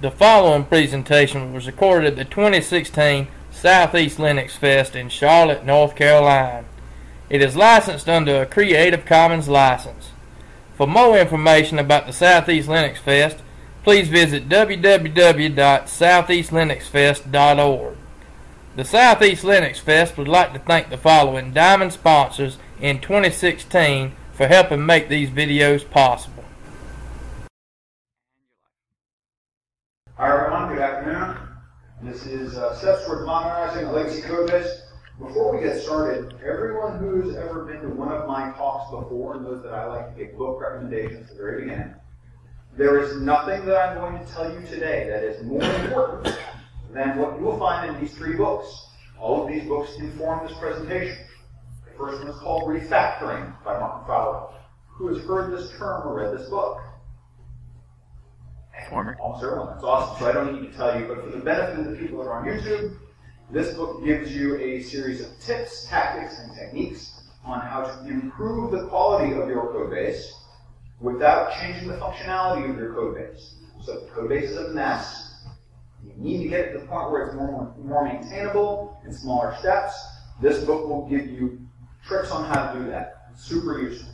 The following presentation was recorded at the 2016 Southeast Linux Fest in Charlotte, North Carolina. It is licensed under a Creative Commons license. For more information about the Southeast Linux Fest, please visit www.southeastlinuxfest.org. The Southeast Linux Fest would like to thank the following diamond sponsors in 2016 for helping make these videos possible. Hi everyone, good afternoon. This is uh, Steps Toward Modernizing a. Before we get started, everyone who's ever been to one of my talks before and knows that I like to give book recommendations at the very beginning. There is nothing that I'm going to tell you today that is more important than what you will find in these three books. All of these books inform this presentation. The first one is called Refactoring by Martin Fowler. Who has heard this term or read this book? Former. That's awesome. So I don't need to tell you, but for the benefit of the people that are on YouTube, this book gives you a series of tips, tactics, and techniques on how to improve the quality of your code base without changing the functionality of your code base. So the code base is a mess, you need to get to the point where it's more, more maintainable in smaller steps. This book will give you tricks on how to do that. Super useful.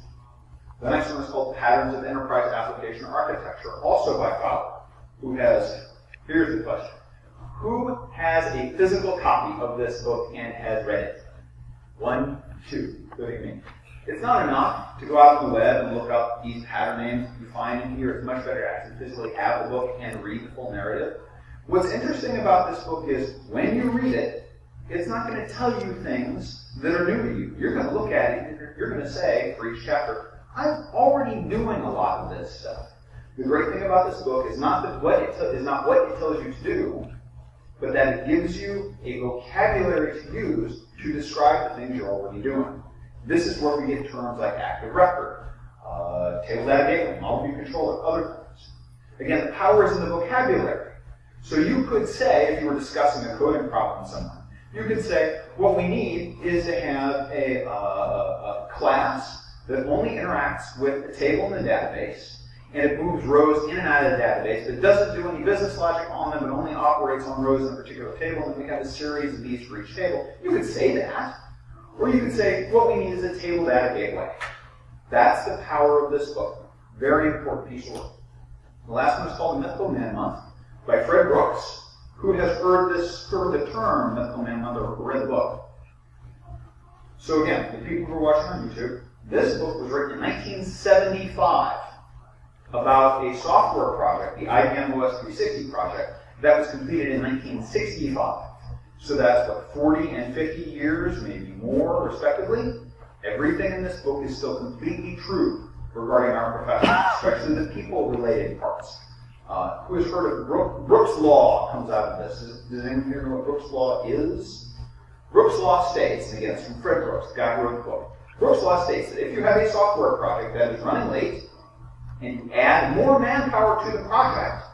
The next one is called Patterns of Enterprise Application Architecture, also by Fowler, who has, here's the question. Who has a physical copy of this book and has read it? One, two, including me. It's not enough to go out on the web and look up these pattern names you find in here. It's much better to actually physically have the book and read the full narrative. What's interesting about this book is when you read it, it's not going to tell you things that are new to you. You're going to look at it and you're going to say, for each chapter, I'm already doing a lot of this stuff. The great thing about this book is not that what it is not what it tells you to do, but that it gives you a vocabulary to use to describe the things you're already doing. This is where we get terms like active record, uh, table data gateway, model view controller, other things. Again, the power is in the vocabulary. So you could say, if you were discussing a coding problem with someone, you could say, what we need is to have a, uh, a class that only interacts with a table in the database, and it moves rows in and out of the database, but doesn't do any business logic on them, but only operates on rows in a particular table, and we have a series of these for each table. You could say that. Or you could say, what we need is a table data gateway. That's the power of this book. Very important piece of work. The last one is called The Mythical Man Month by Fred Brooks. Who has heard this, heard the term Mythical Man Month or read the book? So again, the people who are watching on YouTube, this book was written in 1975 about a software project, the IBM OS 360 project, that was completed in 1965. So that's what, 40 and 50 years, maybe more, respectively. Everything in this book is still completely true regarding our profession, especially the people-related parts. Uh, who has heard of Brook, Brooks Law comes out of this? Does, does anyone here know what Brooks Law is? Brooks Law states, and again, it's from Fred Brooks, the guy who wrote the book, Brooks Law states that if you have a software project that is running late, and you add more manpower to the project,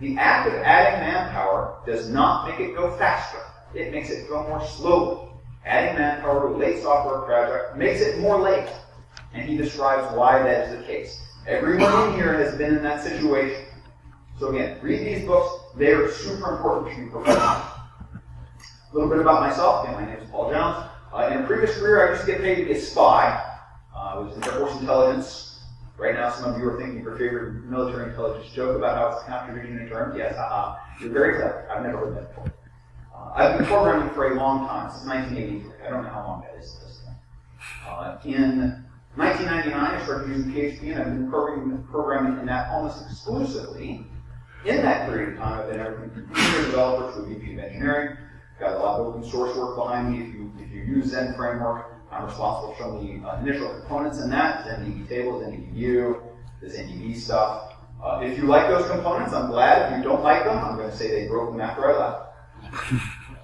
the act of adding manpower does not make it go faster. It makes it go more slowly. Adding manpower to a late software project makes it more late. And he describes why that is the case. Everyone in here has been in that situation. So again, read these books. They are super important to you professionally. A little bit about myself. Again, my name is Paul Jones. Uh, in a previous career, I used to get paid to be a spy. Uh, I was in Air Force Intelligence. Right now, some of you are thinking your favorite military intelligence joke about how it's contradicting in terms. Yes, uh-uh. You're very clever. I've never heard that before. Uh, I've been programming for a long time, since 1983. I don't know how long that is this. Uh, in 1999, I started using PHP, and I've been programming, programming in that almost exclusively. In that period of time, I've been everything from junior developer to VP of engineering. Got a lot of open source work behind me. If you if you use Zend framework, I'm responsible for the uh, initial components in that, Zend_Db tables, Zend_Db view, the Zend_Db stuff. Uh, if you like those components, I'm glad. If you don't like them, I'm going to say they broke them after I left.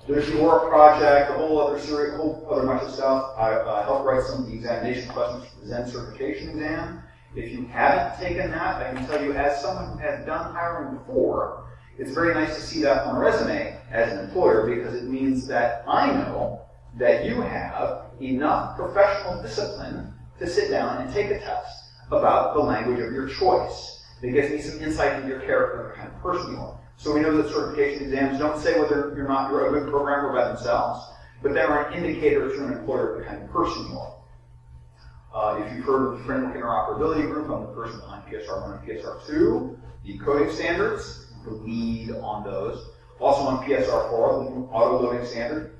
There's the Aura project, a whole other series, a whole other bunch of stuff. I uh, helped write some of the examination questions for the Zend certification exam. If you haven't taken that, I can tell you, as someone who has done hiring before, it's very nice to see that on a resume as an employer because it means that I know that you have enough professional discipline to sit down and take a test about the language of your choice. It gives me some insight into your character the kind of person you are. So we know that certification exams don't say whether you're not you're a good programmer by themselves, but they're an indicator to an employer of the kind of person you are. Uh, if you've heard of the Framework Interoperability Group, I'm the person behind PSR1 and PSR2, the coding standards, lead on those. Also on PSR4, the auto loading standard.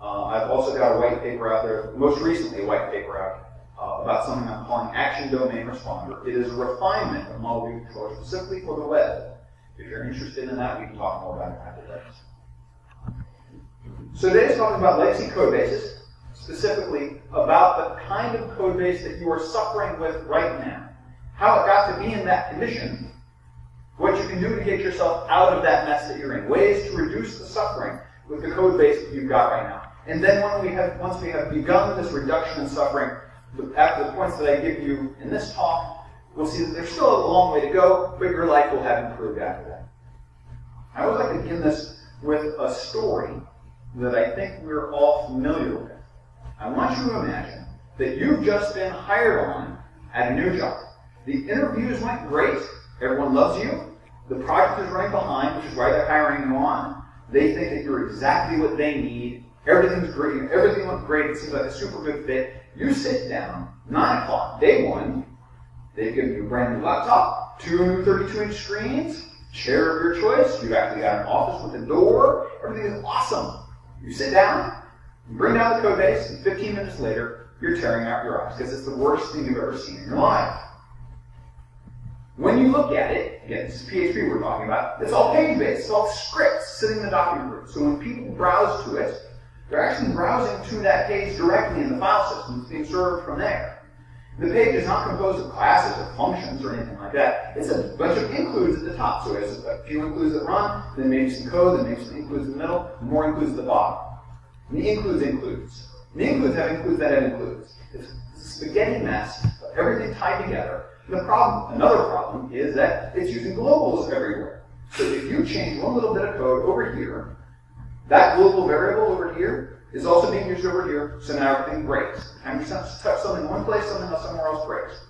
Uh, I've also got a white paper out there, most recently a white paper out uh, about something I'm calling Action Domain Responder. It is a refinement of model view controller specifically for the web. If you're interested in that, we can talk more about it after this. So today's talking about legacy code bases, specifically about the kind of code base that you are suffering with right now. How it got to be in that condition, what you can do to get yourself out of that mess that you're in, ways to reduce the suffering with the code base that you've got right now. And then when we have, once we have begun this reduction in suffering, after the points that I give you in this talk, we'll see that there's still a long way to go, but your life will have improved after that. I would like to begin this with a story that I think we're all familiar with. I want you to imagine that you've just been hired on at a new job. The interviews went great. Everyone loves you. The project is running behind, which is why they're hiring you on. They think that you're exactly what they need. Everything's great. Everything looks great. It seems like a super good fit. You sit down, 9 o'clock, day one. They've given you a brand new laptop, two new 32-inch screens, chair of your choice. You've actually got an office with a door. Everything is awesome. You sit down, you bring down the code base, and 15 minutes later, you're tearing out your eyes because it's the worst thing you've ever seen in your life. When you look at it, again, this is PHP we're talking about, it's all page-based. It's all scripts sitting in the document root. So when people browse to it, they're actually browsing to that page directly in the file system. It's being served from there. The page is not composed of classes or functions or anything like that. It's a bunch of includes at the top. So it has a few includes that run, then maybe some code, then maybe some includes in the middle, more includes at the bottom. And the includes includes. And the includes have includes that have includes. It's a spaghetti mess of everything tied together. The problem, another problem, is that it's using globals everywhere. So if you change one little bit of code over here, that global variable over here is also being used over here, so now everything breaks. Every time you touch something in one place, something else somewhere else breaks.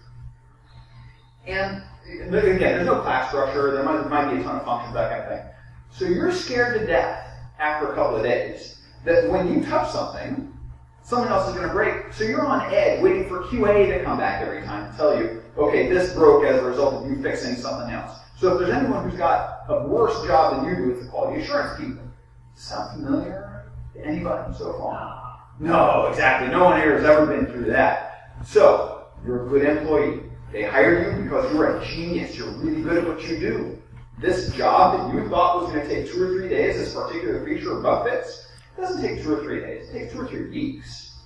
And again, there's no class structure, there might, might be a ton of functions, that kind of thing. So you're scared to death after a couple of days that when you touch something, something else is going to break. So you're on edge, waiting for QA to come back every time to tell you, okay, this broke as a result of you fixing something else. So if there's anyone who's got a worse job than you do, it's the quality assurance people. Sound familiar to anybody so far? No, exactly. No one here has ever been through that. So, you're a good employee. They hired you because you're a genius. You're really good at what you do. This job that you thought was going to take two or three days, this particular feature bug fix, doesn't take two or three days. It takes two or three weeks.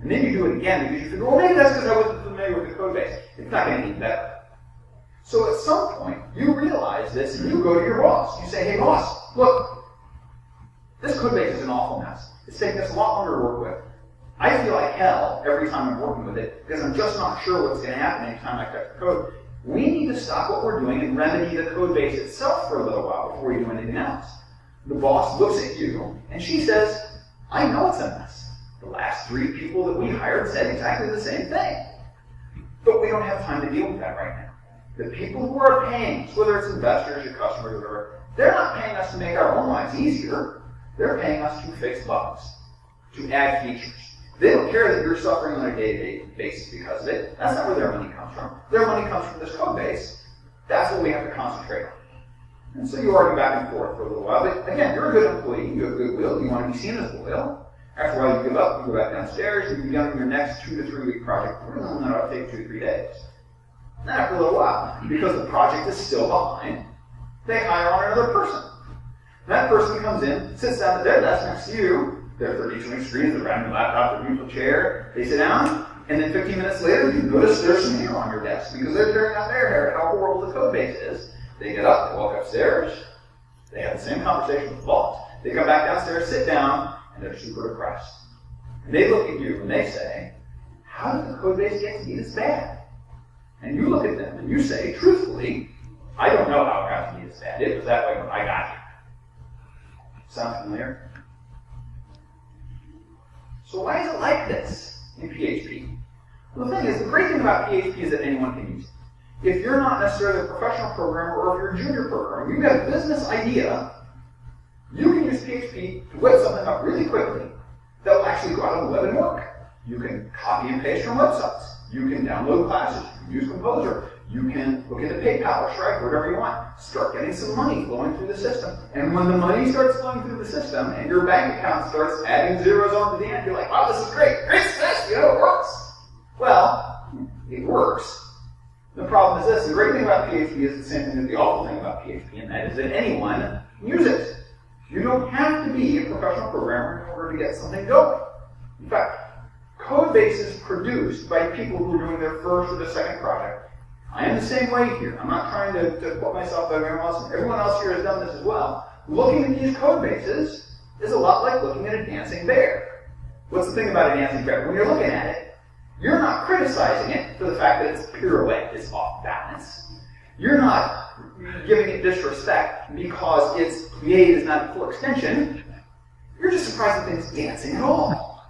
And then you do it again because you figure, well, maybe that's because I wasn't familiar with the code base. It's not going to get better. So at some point, you realize this and you go to your boss. You say, hey, boss, look, this code base is an awful mess. It's taking us a lot longer to work with. I feel like hell every time I'm working with it because I'm just not sure what's going to happen anytime I touch the code. We need to stop what we're doing and remedy the code base itself for a little while before we do anything else. The boss looks at you and she says, I know it's a mess. The last three people that we hired said exactly the same thing. But we don't have time to deal with that right now. The people who are paying, us, whether it's investors or customers or whatever, they're not paying us to make our own lives easier. They're paying us to fix bugs, to add features. They don't care that you're suffering on a day-to-day basis because of it. That's not where their money comes from. Their money comes from this code base. That's what we have to concentrate on. And so you argue back and forth for a little while. But again, you're a good employee. You have goodwill. You want to be seen as loyal. After a while, you give up. You go back downstairs. You begin your next two to three week project. We're going to take two to three days. Then after a little while, because the project is still behind, they hire on another person. That person comes in, sits down at their desk next to you. Their 32 inch screens, their brand new laptop, their beautiful chair. They sit down, and then 15 minutes later, you notice there's some hair on your desk because they're tearing out their hair at how horrible the code base is. They get up, they walk upstairs, they have the same conversation with boss. They come back downstairs, sit down, and they're super depressed. And they look at you and they say, How did the code base get to be this bad? And you look at them and you say, truthfully, I don't know how it got to be this bad. It was that way when I got here. Sound familiar? So why is it like this in PHP? Well, the thing is, the great thing about PHP is that anyone can use it. If you're not necessarily a professional programmer or if you're a junior programmer, you've a business idea, you can use PHP to whip something up really quickly that will actually go out on the web and work. You can copy and paste from websites. You can download classes. You can use Composer. You can look into PayPal or Stripe, whatever you want. Start getting some money flowing through the system. And when the money starts flowing through the system and your bank account starts adding zeros onto the end, you're like, wow, this is great. Great success. You know, it works. Well, it works. The problem is this. The great thing about PHP is the same thing as the awful thing about PHP, and that is that anyone can use it. You don't have to be a professional programmer in order to get something going. In fact, code bases produced by people who are doing their first or their second project I am the same way here. I'm not trying to, to put myself above everyone else. Everyone else here has done this as well. Looking at these code bases is a lot like looking at a dancing bear. What's the thing about a dancing bear? When you're looking at it, you're not criticizing it for the fact that its pirouette is off balance. You're not giving it disrespect because its plie is not in full extension. You're just surprised that thing's dancing at all.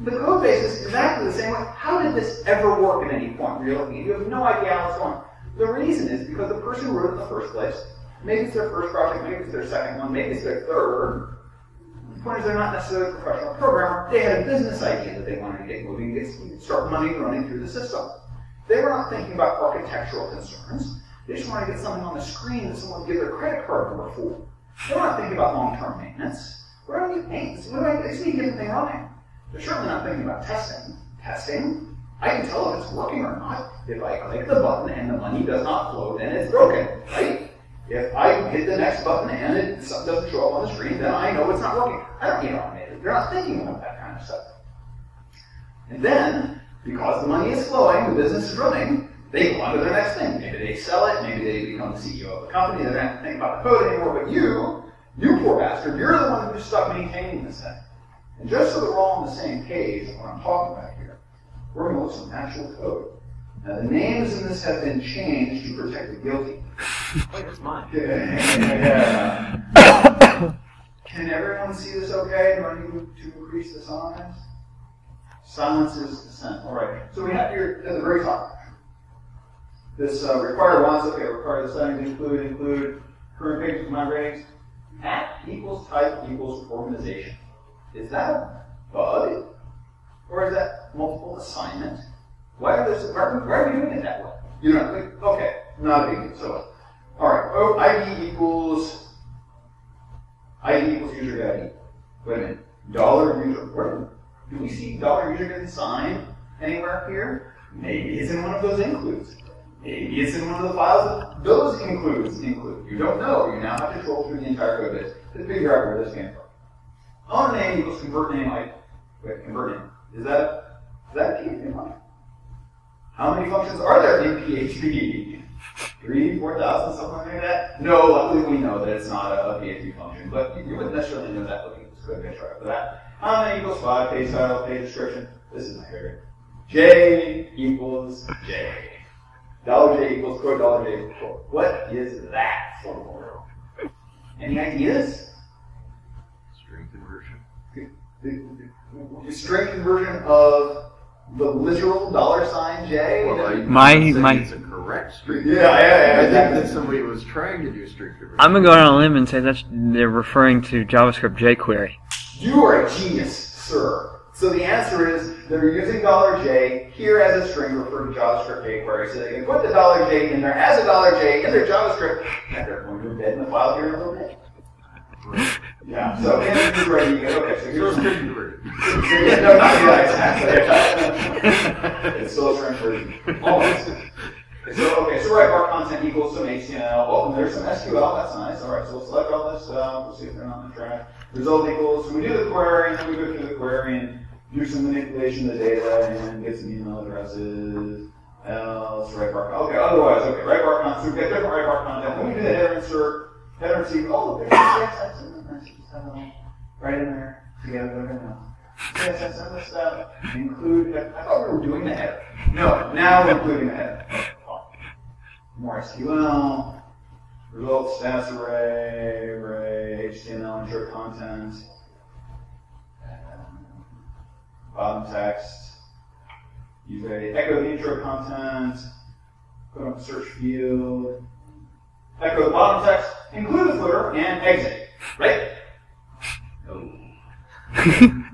The code base is exactly the same way. How did this ever work at any point you're looking You have no idea how it's going. The reason is because the person who wrote it in the first place, maybe it's their first project, maybe it's their second one, maybe it's their third. They're not necessarily a professional programmer. They had a business idea that they wanted to get moving, get start money running through the system. They were not thinking about architectural concerns. They just wanted to get something on the screen that someone would give their credit card number for. They were not thinking about long-term maintenance. Where do I need maintenance? What do I, I just need to get the thing running. They're certainly not thinking about testing. Testing? I can tell if it's working or not. If I click the button and the money does not flow, then it's broken, right? If I hit the next button and it doesn't show up on the screen, then I know it's not working. I don't need automated. They're not thinking about that kind of stuff. And then, because the money is flowing, the business is running, they go on to their next thing. Maybe they sell it, maybe they become the CEO of the company, they don't have to think about the code anymore, but you, you poor bastard, you're the one who's stuck maintaining this thing. And just so that we're all on the same page what I'm talking about here, we're going to look actual code. Now, the names in this have been changed to protect the guilty. Wait, it's mine. yeah. Can everyone see this okay? Do I need to increase the size? Silence is dissent. All right. So we have here at the very top. This uh, require once, okay, required settings include, include current pages, my ratings. At equals type equals organization. Is that a bug? Or is that multiple assignment? Why are, there, why, are, why are we doing it that way? You know, like, okay, not a big. So, all right, oh, ID equals ID equals user ID. Wait a minute, dollar user. Where do we see dollar user get sign anywhere here? Maybe it's in one of those includes. Maybe it's in one of the files that those includes include. You don't know. You now have to troll through the entire code base to figure out where this came from. Owner name equals convert name like wait, convert name. Is that is that a PHP function? How many functions are there in PHP? Three, four thousand, something like that? No, luckily we know that it's not a, PHP function, but you, wouldn't necessarily know that looking at this code base right after that. How many equals five, page title, page description. This is my favorite. J equals J. Dollar J equals quote, dollar J equals quote. What is that for? Any ideas? String conversion. the, string conversion of the literal dollar sign J. Well, I My- my- it's a correct string. Yeah, yeah, yeah, I think exactly. that somebody was trying to do string conversion. I'm gonna go out on a limb and say that's they're referring to JavaScript jQuery. You are a genius, sir. So the answer is they're using dollar $J here as a string referring to JavaScript jQuery, so they can put the dollar $J in there as a dollar $J in their JavaScript, and they're going to embed in the file here in a little bit. Yeah, so in the ready, you go, okay, so here's string conversion. Yeah, no, not yeah, exactly. it's still a string version. Always. So, okay, so right bar content equals some HTML. Oh, and there's some SQL. That's nice. All right, so we'll select all this stuff. We'll see if they're not in the track. Result equals. So we do the query, and then we go through the query and do some manipulation of the data and get some email addresses. Else right bar. Okay, otherwise, okay, right bar content. So we get different right bar content. Then we do the header insert. Header receive. Oh, there's right in there together. Now. CSS and this stuff. Include. I thought we were doing the header. No, now we're including the header. More SQL. Results, stats array, array, HTML, insert content, um, bottom text. Use a echo the intro content. Go to search field. Echo the bottom text, include the footer, and exit. Right? No. Oh.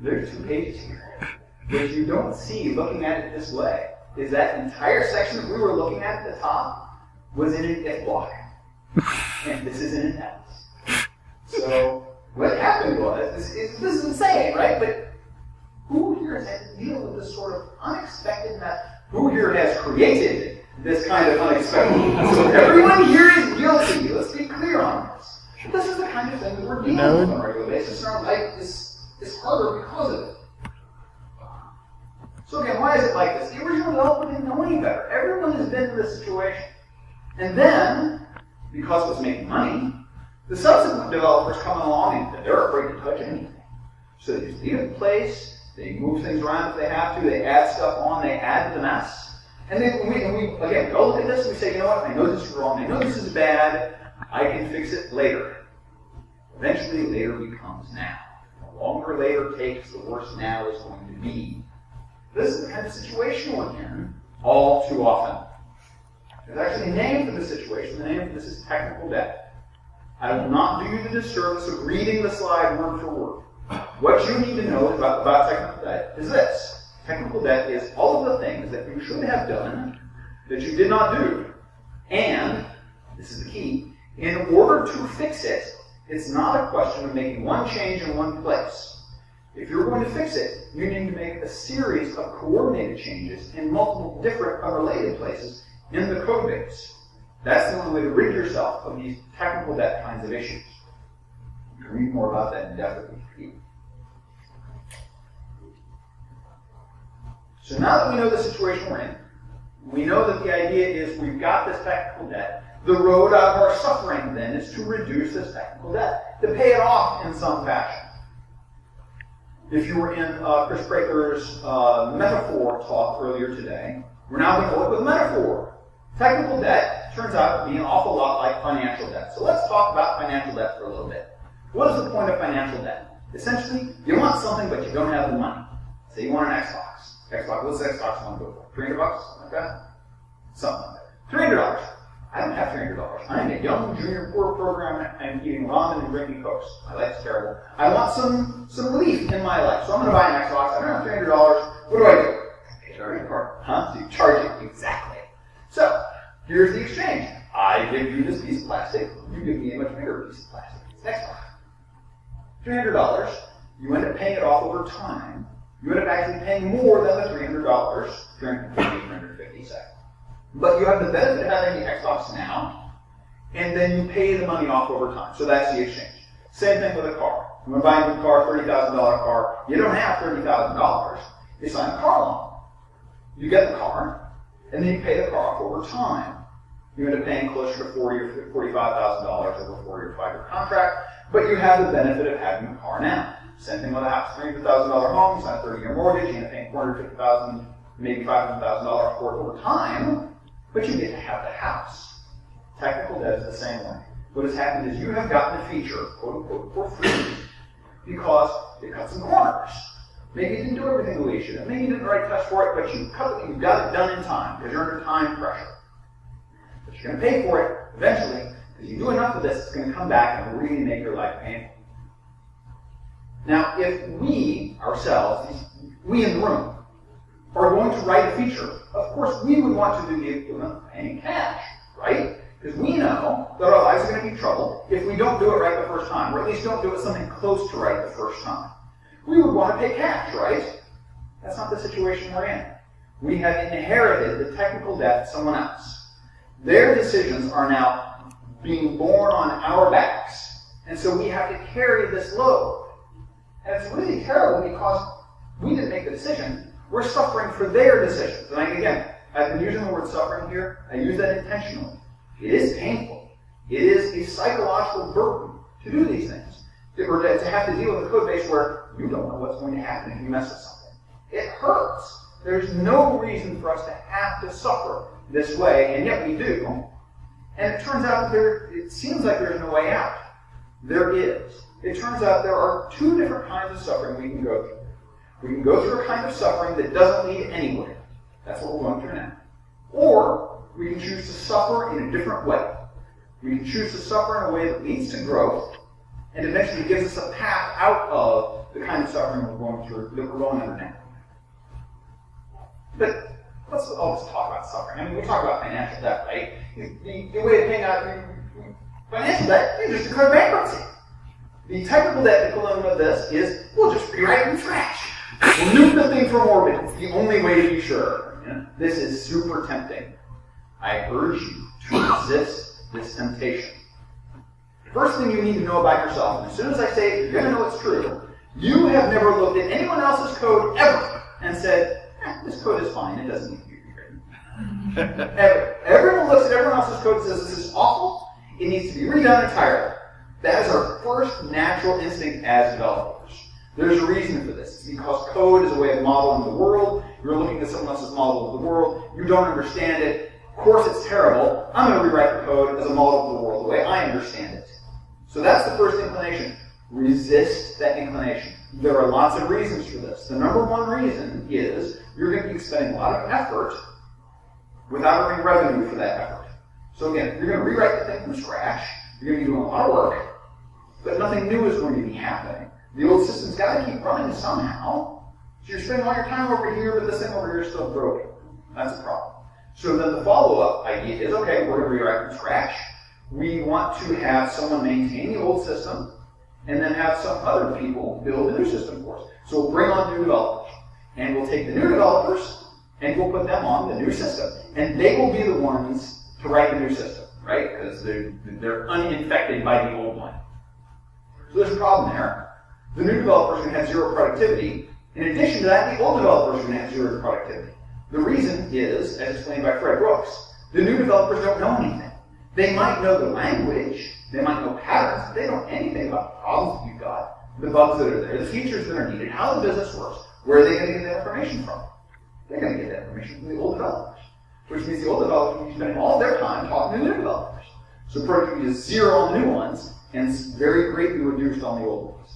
There's two pages here. What you don't see looking at it this way is that entire section that we were looking at at the top was in an if block. and this is in an else. So what happened was, this is, this is insane, right? But who here has had to deal with this sort of unexpected mess? Who here has created this kind of unexpected So everyone here is guilty. Let's be clear on this. This is the kind of thing that we're dealing with on a regular basis, and our life is, is harder because of it. So again, why is it like this? The original developer didn't know any better. Everyone has been in this situation. And then, because it was making money, the subsequent developers come along and they're afraid to touch anything. So they just leave it in place, they move things around if they have to, they add stuff on, they add to the mess. And then we, and we again, go look at this and we say, you know what, I know this is wrong, I know this is bad, I can fix it later. Eventually, later becomes now. The longer later takes, the worse now is going to be. This is the kind of situation we're in all too often. There's actually a name for this situation. The name for this is technical debt. I will not do you the disservice of reading the slide word for word. What you need to know about, about technical debt is this. Technical debt is all of the things that you should have done that you did not do. And, this is the key, in order to fix it, it's not a question of making one change in one place. If you're going to fix it, you need to make a series of coordinated changes in multiple different unrelated places in the code base. That's the only way to rid yourself of these technical debt kinds of issues. You can read more about that in depth need. So now that we know the situation we're in, we know that the idea is we've got this technical debt. The road out of our suffering then is to reduce this technical debt, to pay it off in some fashion. If you were in uh, Chris Breaker's uh, metaphor talk earlier today, we're now going to work with metaphor. Technical debt turns out to be an awful lot like financial debt. So let's talk about financial debt for a little bit. What is the point of financial debt? Essentially, you want something but you don't have the money. Say you want an Xbox. Xbox, what's the Xbox one go for? 300 bucks? Like that? Something like that. $300. I don't have $300. I'm a young junior poor programmer and eating ramen and drinking Cokes. My life's terrible. I want some, some relief in my life. So I'm going to buy an Xbox. I don't have $300. What do I do? Charge your card. Huh? So you charge it. Exactly. So, here's the exchange. I give you this piece of plastic. You give me a much bigger piece of plastic. It's an Xbox. $300. You end up paying it off over time. You end up actually paying more than the $300, 350 350 say. But you have the benefit of having the Xbox now, and then you pay the money off over time. So that's the exchange. Same thing with a car. When you're buying a car, $30,000 car, you don't have $30,000. You sign a car loan. You get the car, and then you pay the car off over time. You end up paying closer to forty or forty-five thousand dollars over a four-year, five-year contract, but you have the benefit of having a car now. Same thing with a house, three hundred thousand dollar home, sign a thirty-year mortgage, you end up paying four hundred fifty thousand, maybe five hundred thousand dollars for it over time, but you get to have the house. Technical debt is the same way. What has happened is you have gotten a feature, quote unquote, for free because it cut some corners. Maybe you didn't do everything the way you should have. Maybe you didn't write test for it, but you cut it, you got it done in time because you're under time pressure. But you're going to pay for it eventually because you do enough of this, it's going to come back and really make your life painful. Now, if we ourselves, we in the room, are going to write a feature, of course we would want to do the equivalent of paying cash, right? Because we know that our lives are going to be trouble if we don't do it right the first time, or at least don't do it something close to right the first time. We would want to pay cash, right? That's not the situation we're in. We have inherited the technical debt of someone else. Their decisions are now being borne on our backs, and so we have to carry this load. And it's really terrible because we didn't make the decision. We're suffering for their decisions. And I, again, I've been using the word suffering here. I use that intentionally. It is painful. It is a psychological burden to do these things. Or to, to have to deal with a code base where you don't know what's going to happen if you mess with something. It hurts. There's no reason for us to have to suffer this way, and yet we do. And it turns out there, it seems like there's no way out. There is. It turns out there are two different kinds of suffering we can go through. We can go through a kind of suffering that doesn't lead anywhere. That's what we're going through now. Or we can choose to suffer in a different way. We can choose to suffer in a way that leads to growth and eventually gives us a path out of the kind of suffering we're going through that we're going under now. But let's all just talk about suffering. I mean, we talk about financial debt, right? The, the way of paying out financial debt is just declare bankruptcy. The technical debt equivalent of this is we'll just rewrite and from nuke the thing from orbit. It's the only way to be sure. This is super tempting. I urge you to resist this temptation. First thing you need to know about yourself, and as soon as I say it, you're going to know it's true, you have never looked at anyone else's code ever and said, eh, this code is fine, it doesn't need to be rewritten. Ever. Everyone looks at everyone else's code and says, this is awful, it needs to be redone entirely. That is our first natural instinct as developers. There's a reason for this. It's because code is a way of modeling the world. You're looking at someone else's model of the world. You don't understand it. Of course, it's terrible. I'm going to rewrite the code as a model of the world the way I understand it. So that's the first inclination. Resist that inclination. There are lots of reasons for this. The number one reason is you're going to be spending a lot of effort without earning revenue for that effort. So again, you're going to rewrite the thing from scratch. You're going to be doing a lot of work, but nothing new is going to be happening. The old system's got to keep running somehow. So you're spending all your time over here, but this thing over here is still broken. That's a problem. So then the follow-up idea is, okay, we're going to rewrite from scratch. We want to have someone maintain the old system, and then have some other people build a new system for us. So we'll bring on new developers. And we'll take the new developers, and we'll put them on the new system. And they will be the ones to write the new system, right? Because they're, they're uninfected by the old one. So there's a problem there. The new developers are going to have zero productivity. In addition to that, the old developers are going to have zero productivity. The reason is, as explained by Fred Brooks, the new developers don't know anything. They might know the language, they might know patterns, but they don't know anything about the problems that you've got, the bugs that are there, the features that are needed, how the business works. Where are they going to get that information from? They're going to get that information from the old developers. Which means the old developers be spending all their time talking to new developers. So productivity is zero on the new ones, and very greatly reduced on the old ones.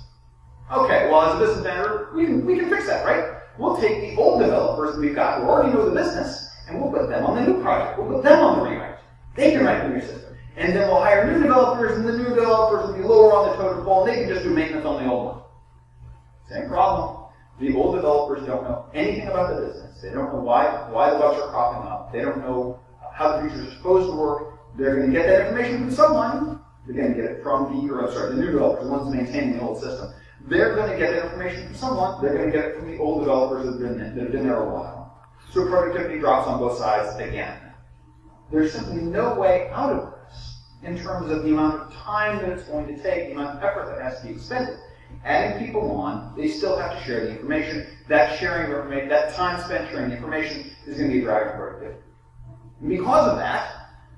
Okay, well, as a business manager, we can, we can fix that, right? We'll take the old developers that we've got who already know the business, and we'll put them on the new project. We'll put them on the rewrite. They can write the new system. And then we'll hire new developers, and the new developers will be lower on the totem pole, and they can just do maintenance on the old one. Same problem. The old developers don't know anything about the business. They don't know why, why the bugs are cropping up. They don't know how the features are supposed to work. They're going to get that information from someone. They're going to get it from the, or sorry, the new developers, the ones maintaining the old system. They're going to get information from someone. They're going to get it from the old developers that have been, that have been there a while. So productivity drops on both sides again. There's simply no way out of this in terms of the amount of time that it's going to take, the amount of effort that has to be expended. Adding people on, they still have to share the information. That sharing information, that time spent sharing the information is going to be driving productivity. And because of that,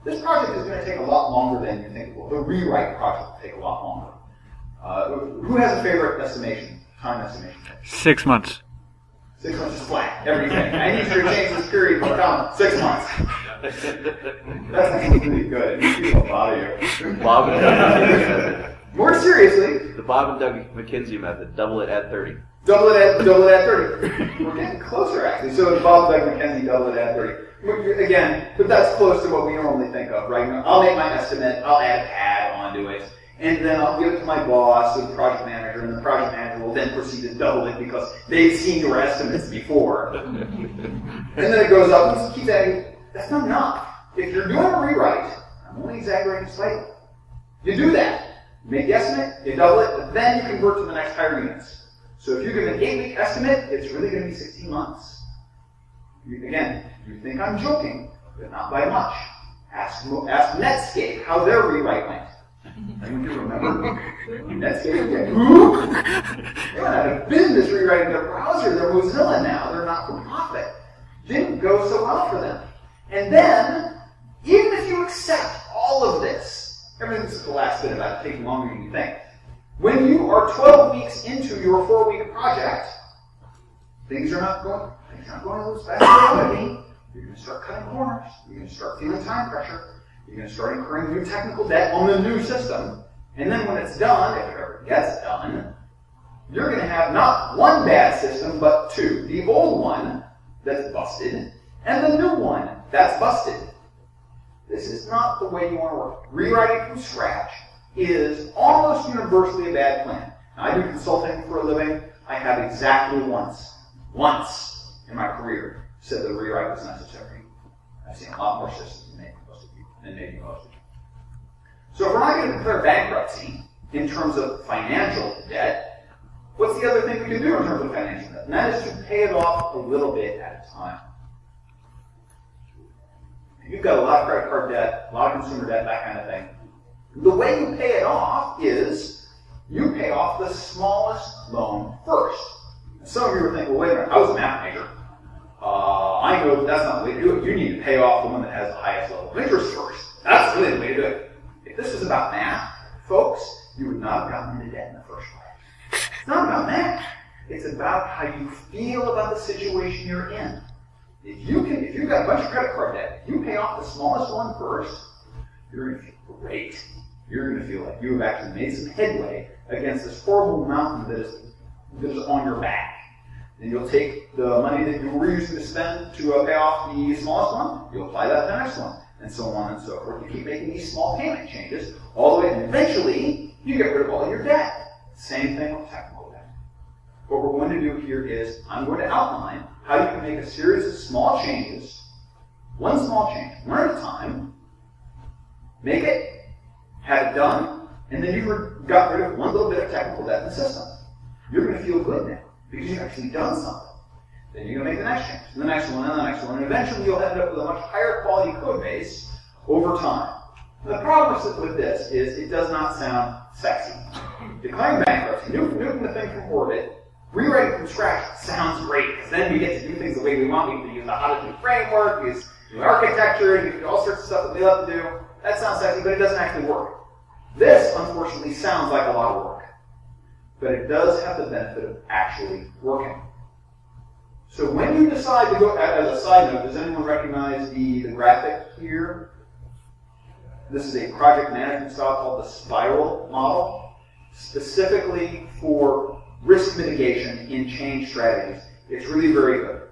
this project is going to take a lot longer than you think it will. The rewrite project will take a lot longer. Uh, who has a favorite estimation, time estimation? Six months. Six months is flat. Everything. I need you to change this period from down six months. That's actually pretty good. People will bother you. Bob and Doug. More seriously, The Bob and Doug McKenzie method. Double it at 30. double it at double it at thirty. We're getting closer actually. So Bob and Doug McKenzie double it at thirty. Again, but that's close to what we normally think of, right? I'll make my estimate. I'll add add pad onto it. And then I'll give it to my boss, the project manager, and the project manager will then proceed to double it because they've seen your estimates before. and then it goes up and keeps adding. That's not enough. If you're doing a rewrite, I'm only exaggerating slightly. You do that. You make the estimate, you double it, but then you convert to the next higher units. So if you give an eight-week estimate, it's really going to be 16 months. You, again, you think I'm joking, but not by much. Ask, ask Netscape how their rewrite went. Anyone you remember? Netscape? Yeah. Who? They went out of business rewriting their browser. They're Mozilla now. They're not for profit. Didn't go so well for them. And then, even if you accept all of this, everything's the last bit about taking longer than you think. When you are 12 weeks into your four-week project, things are not going, things are not going as fast as ought to be. You're going to start cutting corners. You're going to start feeling time pressure. You're going to start incurring new technical debt on the new system. And then when it's done, if it ever gets done, you're going to have not one bad system, but two. The old one that's busted, and the new one, that's busted. This is not the way you want to work. Rewriting from scratch is almost universally a bad plan. I do consulting for a living. I have exactly once, once in my career said a rewrite was necessary. I've seen a lot more systems maybe most of you. So if we're not going to declare bankruptcy in terms of financial debt, what's the other thing we can do in terms of financial debt? And that is to pay it off a little bit at a time. If You've got a lot of credit card debt, a lot of consumer debt, that kind of thing. The way you pay it off is you pay off the smallest loan first. And some of you are thinking, well, wait a minute, I was a math major. Uh, I know that that's not the way to do it. You need to pay off the one that has the highest level of interest first. That's really the way to do it. If this was about math, folks, you would not have gotten into debt in the first place. It's not about math. It's about how you feel about the situation you're in. If you can, if you've got a bunch of credit card debt, if you pay off the smallest one first, you're going to feel great. You're going to feel like you have actually made some headway against this horrible mountain that is, that is on your back. Then you'll take the money that you were using to spend to uh, pay off the smallest one, you'll apply that to the next one, and so on and so forth. You keep making these small payment changes all the way, and eventually you get rid of all your debt. Same thing with technical debt. What we're going to do here is I'm going to outline how you can make a series of small changes, one small change, one at a time, make it, have it done, and then you've got rid of one little bit of technical debt in the system. You're going to feel good now because you've actually done something. Then you're going to make the next change, and the next one, and the next one, and eventually you'll end up with a much higher quality code base over time. The problem with this is it does not sound sexy. Declaring bankruptcy, nuking the thing from orbit, rewriting from scratch sounds great because then we get to do things the way we want. We can use the How framework, use new architecture, you can do all sorts of stuff that we love to do. That sounds sexy, but it doesn't actually work. This, unfortunately, sounds like a lot of work, but it does have the benefit of actually working. So when you decide to go, as a side note, does anyone recognize the, the graphic here? This is a project management style called the spiral model, specifically for risk mitigation in change strategies. It's really very good.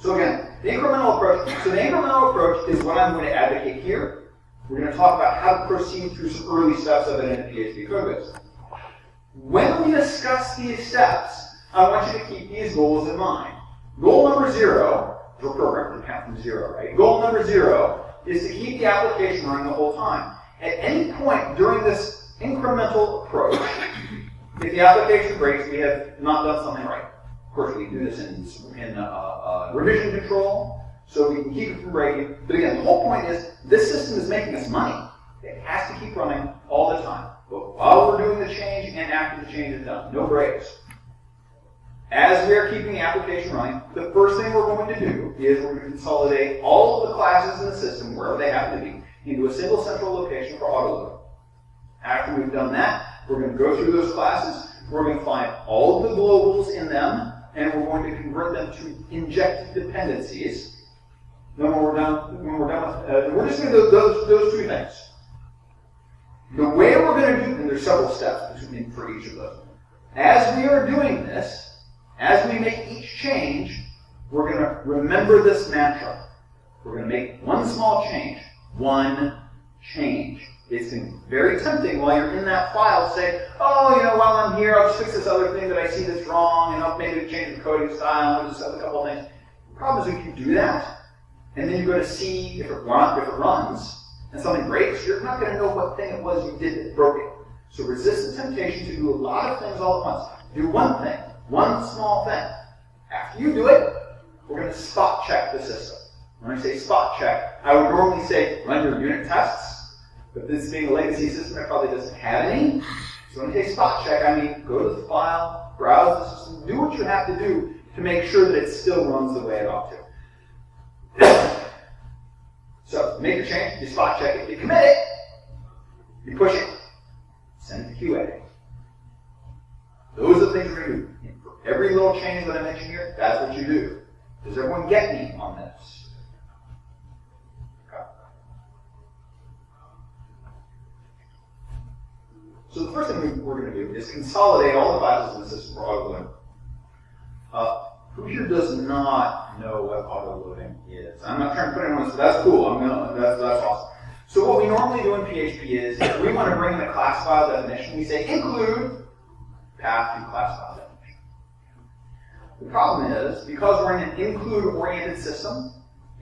So again, the incremental approach. So the incremental approach is what I'm going to advocate here. We're going to talk about how to proceed through some early steps of it in a PHP codebase. When we discuss these steps, I want you to keep these goals in mind. Goal number zero, for program to count from zero, right? Goal number zero is to keep the application running the whole time. At any point during this incremental approach, if the application breaks, we have not done something right. Of course, we do this in, in uh, uh, revision control, so we can keep it from breaking. But again, the whole point is this system is making us money. It has to keep running all the time, while we're doing the change and after the change is done. No breaks. As we are keeping the application running, the first thing we're going to do is we're going to consolidate all of the classes in the system, wherever they happen to be, into a single central location for autoload. After we've done that, we're going to go through those classes. We're going to find all of the globals in them, and we're going to convert them to injected dependencies. Then when we're done, when we're done with, uh, we're just going to do those, those two things. The way we're going to do, and there's several steps between for each of those. As we are doing this, as we make each change, we're going to remember this mantra. We're going to make one small change. One change. It's very tempting while you're in that file to say, oh, you know, while I'm here, I'll just fix this other thing that I see that's wrong, and I'll maybe change the coding style, and just a couple of things. The problem is if you do that, and then you go to see if it, run, if it runs, and something breaks, you're not going to know what thing it was you did that broke it. So resist the temptation to do a lot of things all at once. Do one thing. One small thing. After you do it, we're going to spot check the system. When I say spot check, I would normally say run your unit tests, but this being a legacy system, it probably doesn't have any. So when I say spot check, I mean go to the file, browse the system, do what you have to do to make sure that it still runs the way it ought to. so make a change, you spot check it, you commit it, you push it, send it to QA. Those are the things we're going to do. For Every little change that I mention here, that's what you do. Does everyone get me on this? So the first thing we're going to do is consolidate all the files in the system for autoload. Uh, who here does not know what auto-loading is. I'm not trying to put anyone, so that's cool. I'm gonna, that's, that's awesome. So what we normally do in PHP is, we want to bring in class file definition, we say include path to class file definition. The problem is, because we're in an include-oriented system,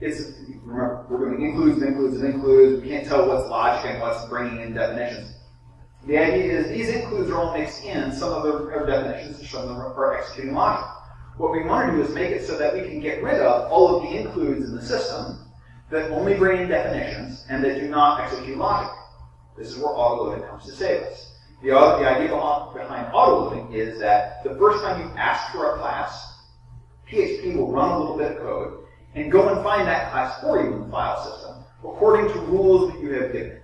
it's, remember, we're doing includes, and includes, and includes. We can't tell what's logic and what's bringing in definitions. The idea is these includes are all mixed in. Some of them are definitions, and some of them are executing logic. What we want to do is make it so that we can get rid of all of the includes in the system that only bring in definitions and that do not execute logic. This is where autoloading comes to save us. The, uh, the idea behind autoloading is that the first time you ask for a class, PHP will run a little bit of code and go and find that class for you in the file system according to rules that you have given it.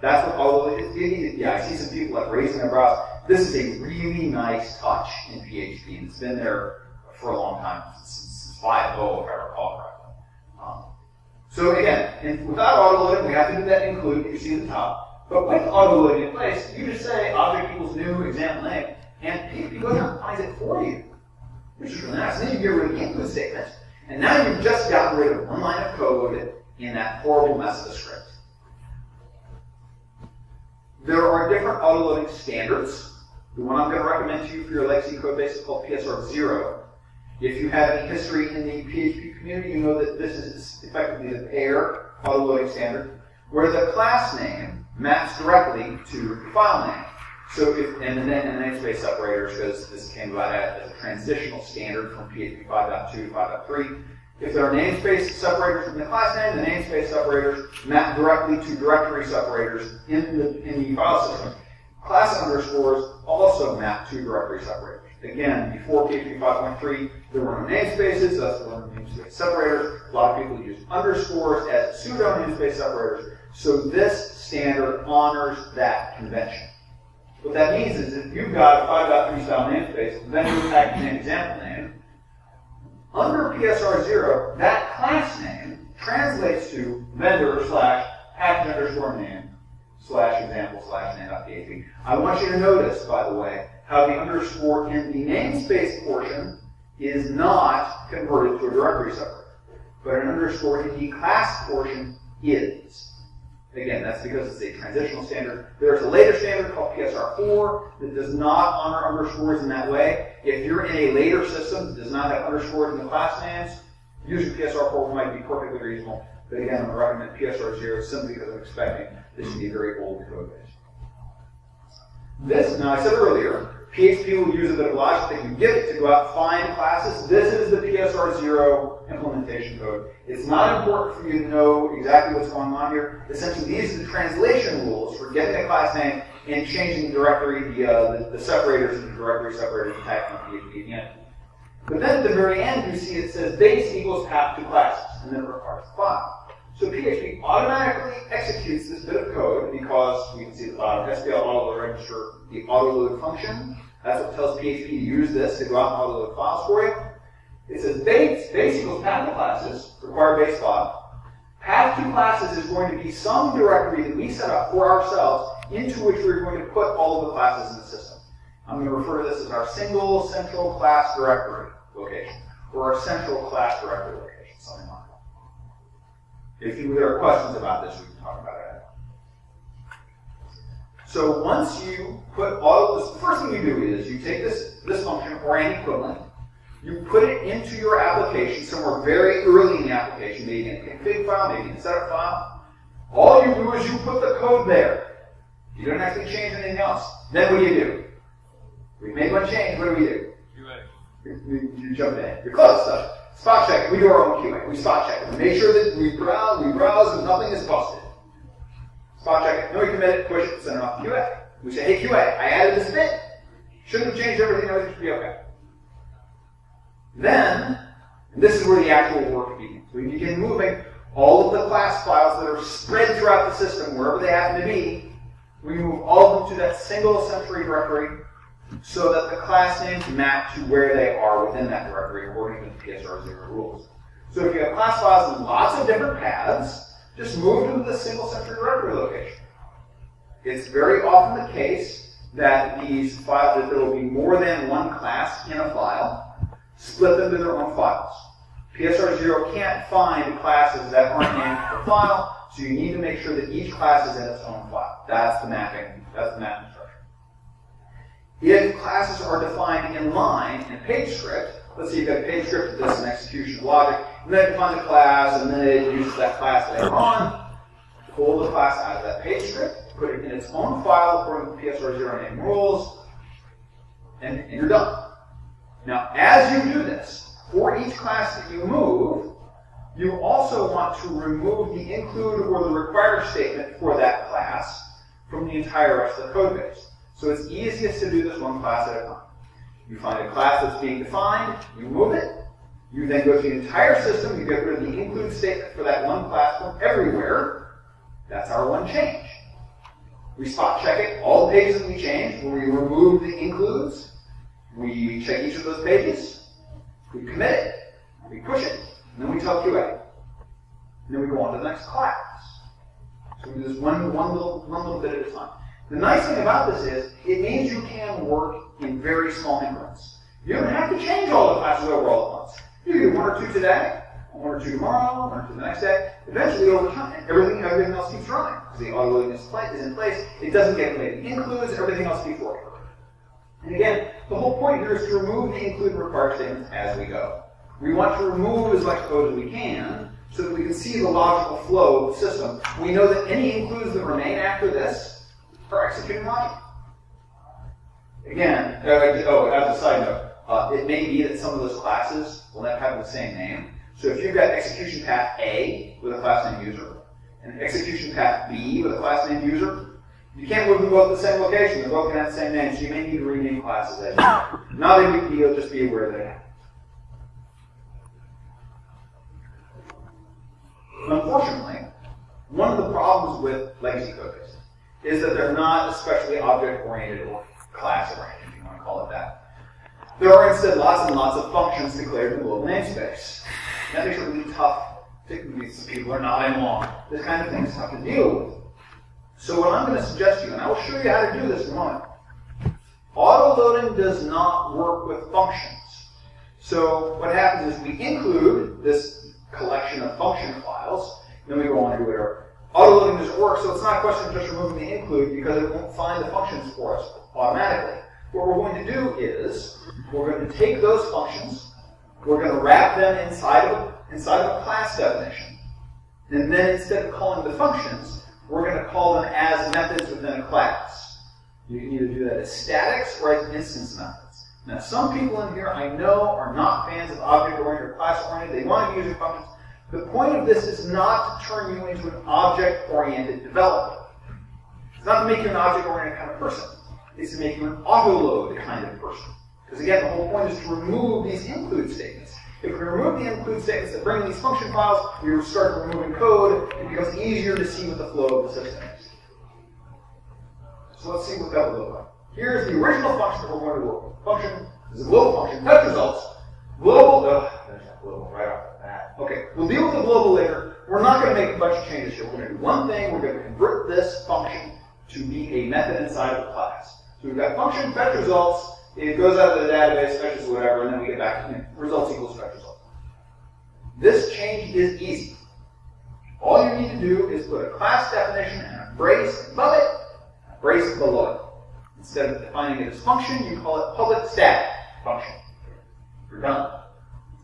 That's what autoloading is. Yeah, I see some people like raising their brows. This is a really nice touch in PHP, and it's been there for a long time, since 5.0 if I recall correctly. Um, so again, in, without autoloading, we have to do that include that you see at the top. But with autoloading in place, you just say object equals new example name, and PHP goes out and finds it for you, which is really nice. And then you get rid of the include statement, and now you've just gotten rid of one line of code in that horrible mess of a script. There are different autoloading standards. The one I'm going to recommend to you for your legacy code base is called PSR 0. If you have any history in the PHP community, you know that this is effectively the PEAR autoloading standard, where the class name maps directly to the file name. So if, and then and namespace separators, because this came about as a transitional standard from PHP 5.2 to 5.3. If there are namespace separators from the class name, the namespace separators map directly to directory separators in the, in the file system. Class underscores also map to directory separators. Again, before PHP 5.3, there were no namespaces, thus there were no namespace separators. A lot of people use underscores as pseudo namespace separators. So this standard honors that convention. What that means is if you've got a 5.3 style namespace, then you tag an example name, under PSR 0, that class name translates to vendor slash package underscore name slash example slash name.php. I want you to notice, by the way, how the underscore in the namespace portion is not converted to a directory separator, but an underscore in the class portion is. Again, that's because it's a transitional standard. There's a later standard called PSR4 that does not honor underscores in that way. If you're in a later system that does not have underscores in the class names, using PSR4 might be perfectly reasonable. But again, I'm going to recommend PSR0 simply because I'm expecting this to be a very old code base. This, now I said earlier, PHP will use a bit of logic that you give it to go out find classes. This is the PSR0 implementation code. It's not important for you to know exactly what's going on here. Essentially, these are the translation rules for getting a class name and changing the directory, the, uh, the, the separators and the directory separators and tagging PHP again. But then at the very end, you see it says base equals path to classes, and then it requires the file. So PHP automatically executes this bit of code because we can see the bottom SPL autoload register the autoload function. That's what tells PHP to use this to go out and autoload files for you. It says base, base equals path to classes, require base file. Path to classes is going to be some directory that we set up for ourselves into which we're going to put all of the classes in the system. I'm going to refer to this as our single central class directory location, or our central class directory location, something like that. If you, there are questions about this, we can talk about it. So once you put all of this, the first thing you do is you take this, this function or any equivalent, you put it into your application somewhere very early in the application, maybe in a config file, maybe in a setup file. All you do is you put the code there. You don't actually change anything else. Then what do you do? We made one change, what do we do? You, you jump in. You're close stuff. Spot check. We do our own QA. We spot check. We make sure that we browse, we browse, and nothing is busted. Spot check. No, we commit it, push it, send it off to QA. We say, hey QA, I added this bit. Shouldn't have changed everything, everything should be okay. Then, this is where the actual work begins. We begin moving all of the class files that are spread throughout the system, wherever they happen to be, we move all of them to that single century directory so that the class names map to where they are within that directory according to the PSR0 rules. So if you have class files in lots of different paths, just move them to the single central directory location. It's very often the case that these files, that there will be more than one class in a file, split them to their own files. PSR0 can't find classes that aren't named per file, so you need to make sure that each class is in its own file. That's the mapping, that's the mapping. If classes are defined in line in PageScript, let's say you've got a PageScript that does an execution logic, and then it defines a class, and then it uses that class later on, pull the class out of that PageScript, put it in its own file according to PSR0 name rules, and, and you're done. Now, as you do this, for each class that you move, you also want to remove the include or the require statement for that class from the entire rest of the code base. So it's easiest to do this one class at a time. You find a class that's being defined, you move it, you then go to the entire system, you get rid of the include statement for that one class from everywhere. That's our one change. We spot check it, all the pages that we change, where we remove the includes, we check each of those pages, we commit it, we push it, and then we tell QA. And then we go on to the next class. So we do this one, one, little, one little bit at a time. The nice thing about this is, it means you can work in very small increments. You don't have to change all the classes over all at once. You do one or two today, one or two tomorrow, one or two the next day. Eventually, over time, everything, everything else keeps running. Because the auto loading is, in place, it doesn't get made. It includes everything else keeps working. And again, the whole point here is to remove the include and require statements as we go. We want to remove as much code as we can so that we can see the logical flow of the system. We know that any includes that remain after this are executing logic. Again, uh, oh, as a side note, uh, it may be that some of those classes will not have the same name. So if you've got execution path A with a class name user, and execution path B with a class name user, you can't move them both to the same location. They're both going to have the same name, so you may need to rename classes as. Not a big deal, just be aware of that. Unfortunately, one of the problems with legacy code bases is that they're not especially object-oriented or class-oriented, if you want to call it that. There are instead lots and lots of functions declared in the global namespace. That makes it really tough, since people are not in long. This kind of thing is tough to deal with. So what I'm going to suggest to you, and I will show you how to do this in a moment, auto-loading does not work with functions. So what happens is we include this collection of function files, then we go on to it. Auto-loading doesn't work, so it's not a question of just removing the include because it won't find the functions for us automatically. What we're going to do is we're going to take those functions, we're going to wrap them inside of, inside of a class definition, and then instead of calling the functions, we're going to call them as methods within a class. You can either do that as statics or as instance methods. Now, some people in here I know are not fans of object-oriented or class-oriented. They want to use functions. The point of this is not to turn you into an object-oriented developer. It's not to make you an object-oriented kind of person. It's to make you an auto-load kind of person. Because again, the whole point is to remove these include statements. If we remove the include statements that bring in these function files, we start removing code, it becomes easier to see what the flow of the system is. So let's see what that would look like. Here's the original function that we're going to work with. Function is a global function, fetch results. Global, ugh, there's that global right off. Okay, we'll deal with the global later. We're not going to make of changes here. We're going to do one thing. We're going to convert this function to be a method inside of the class. So we've got function fetch results. It goes out of the database, fetches whatever, and then we get back to results equals fetch results. This change is easy. All you need to do is put a class definition and a brace above it, and a brace below it. Instead of defining it as function, you call it public static function. You're done.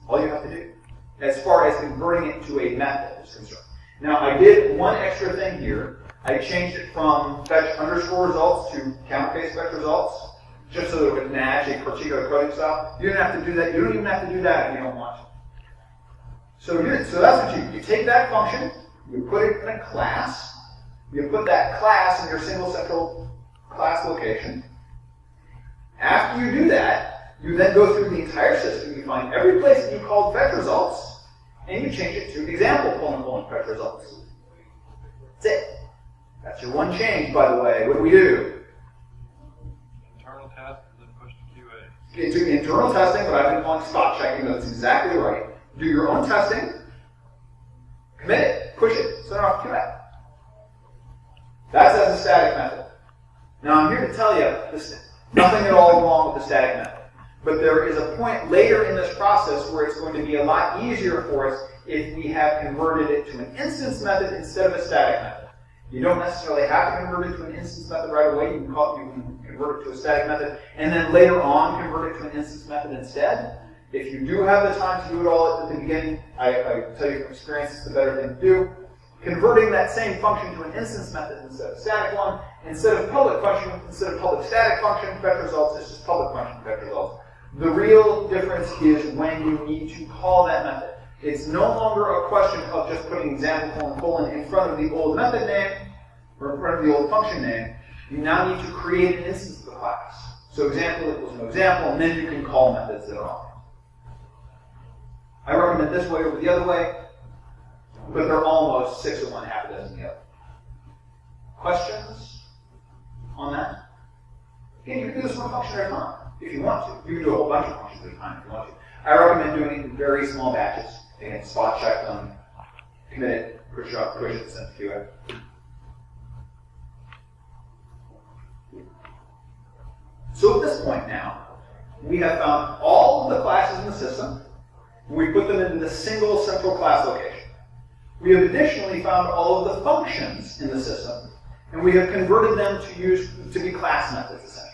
All you have to do. As far as converting it to a method is concerned. Now, I did one extra thing here. I changed it from fetch underscore results to count-based fetch results, just so that it would match a particular coding style. You don't have to do that. You don't even have to do that if you don't want to. So, so that's what you, do. you take that function, you put it in a class, you put that class in your single central class location. After you do that, you then go through the entire system, you find every place that you called fetch results, and you change it to example colon colon fetch results. That's it. That's your one change, by the way. What do we do? Internal test, then push to QA. Into internal testing, but I've been calling spot checking, that's exactly right. Do your own testing, commit it, push it, send it off to QA. That's as a static method. Now I'm here to tell you, this, nothing at all wrong with the static method. But there is a point later in this process where it's going to be a lot easier for us if we have converted it to an instance method instead of a static method. You don't necessarily have to convert it to an instance method right away. You can, call, you can convert it to a static method, and then later on convert it to an instance method instead. If you do have the time to do it all at the beginning, I, I tell you from experience, it's the better thing to do. Converting that same function to an instance method instead of static one, instead of public function, instead of public static function, fetch results, it's just public function, fetch results. The real difference is when you need to call that method. It's no longer a question of just putting example colon colon in front of the old method name or in front of the old function name. You now need to create an instance of the class. So example equals no example, and then you can call methods that are on. I recommend this way over the other way, but they're almost six of one, half a dozen the other. Questions on that? Again, you can do this one function at a time if you want to. You can do a whole bunch of functions at a time if you want to. I recommend doing it in very small batches. Again, spot check them, commit it, push it up, push it, send it to it. So at this point now, we have found all of the classes in the system. We put them in the single central class location. We have additionally found all of the functions in the system, and we have converted them to use to be class methods essentially.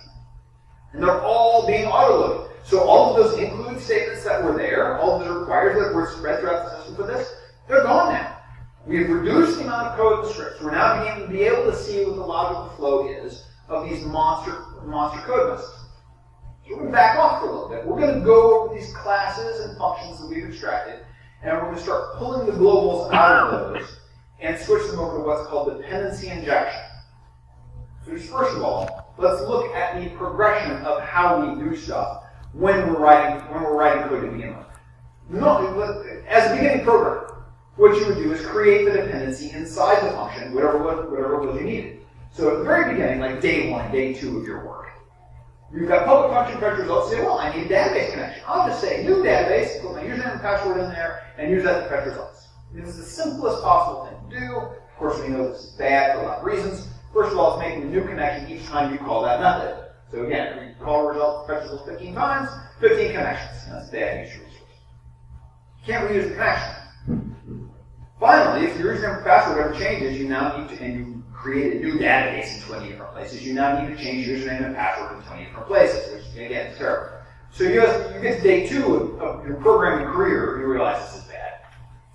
And they're all being autoloaded. So all of those include statements that were there, all of the requires that were spread throughout the system for this, they're gone now. We've reduced the amount of code in scripts. We're now beginning to be able to see what the logical flow is of these monster monster code messes. So we're going to back off for a little bit. We're going to go over these classes and functions that we've extracted, and we're going to start pulling the globals out of those and switch them over to what's called dependency injection. So first of all, let's look at the progression of how we do stuff when we're writing when we're writing code to begin with. No, as a beginning program, what you would do is create the dependency inside the function, whatever whatever was you needed. So at the very beginning, like day one, day two of your work, you've got public function fetch results. Say, well, I need a database connection. I'll just say new database, put my username and password in there, and use that to fetch results. This is the simplest possible thing to do. Of course, we know this is bad for a lot of reasons. First of all, it's making a new connection each time you call that method. So again, you call result, results 15 times, 15 connections. That's bad. You can't reuse the connection. Finally, if your and password ever changes, you now need to, and you create a new database in 20 different places, you now need to change username and password in 20 different places, which again is terrible. So you, you get to day two of, of your programming career, you realize this is.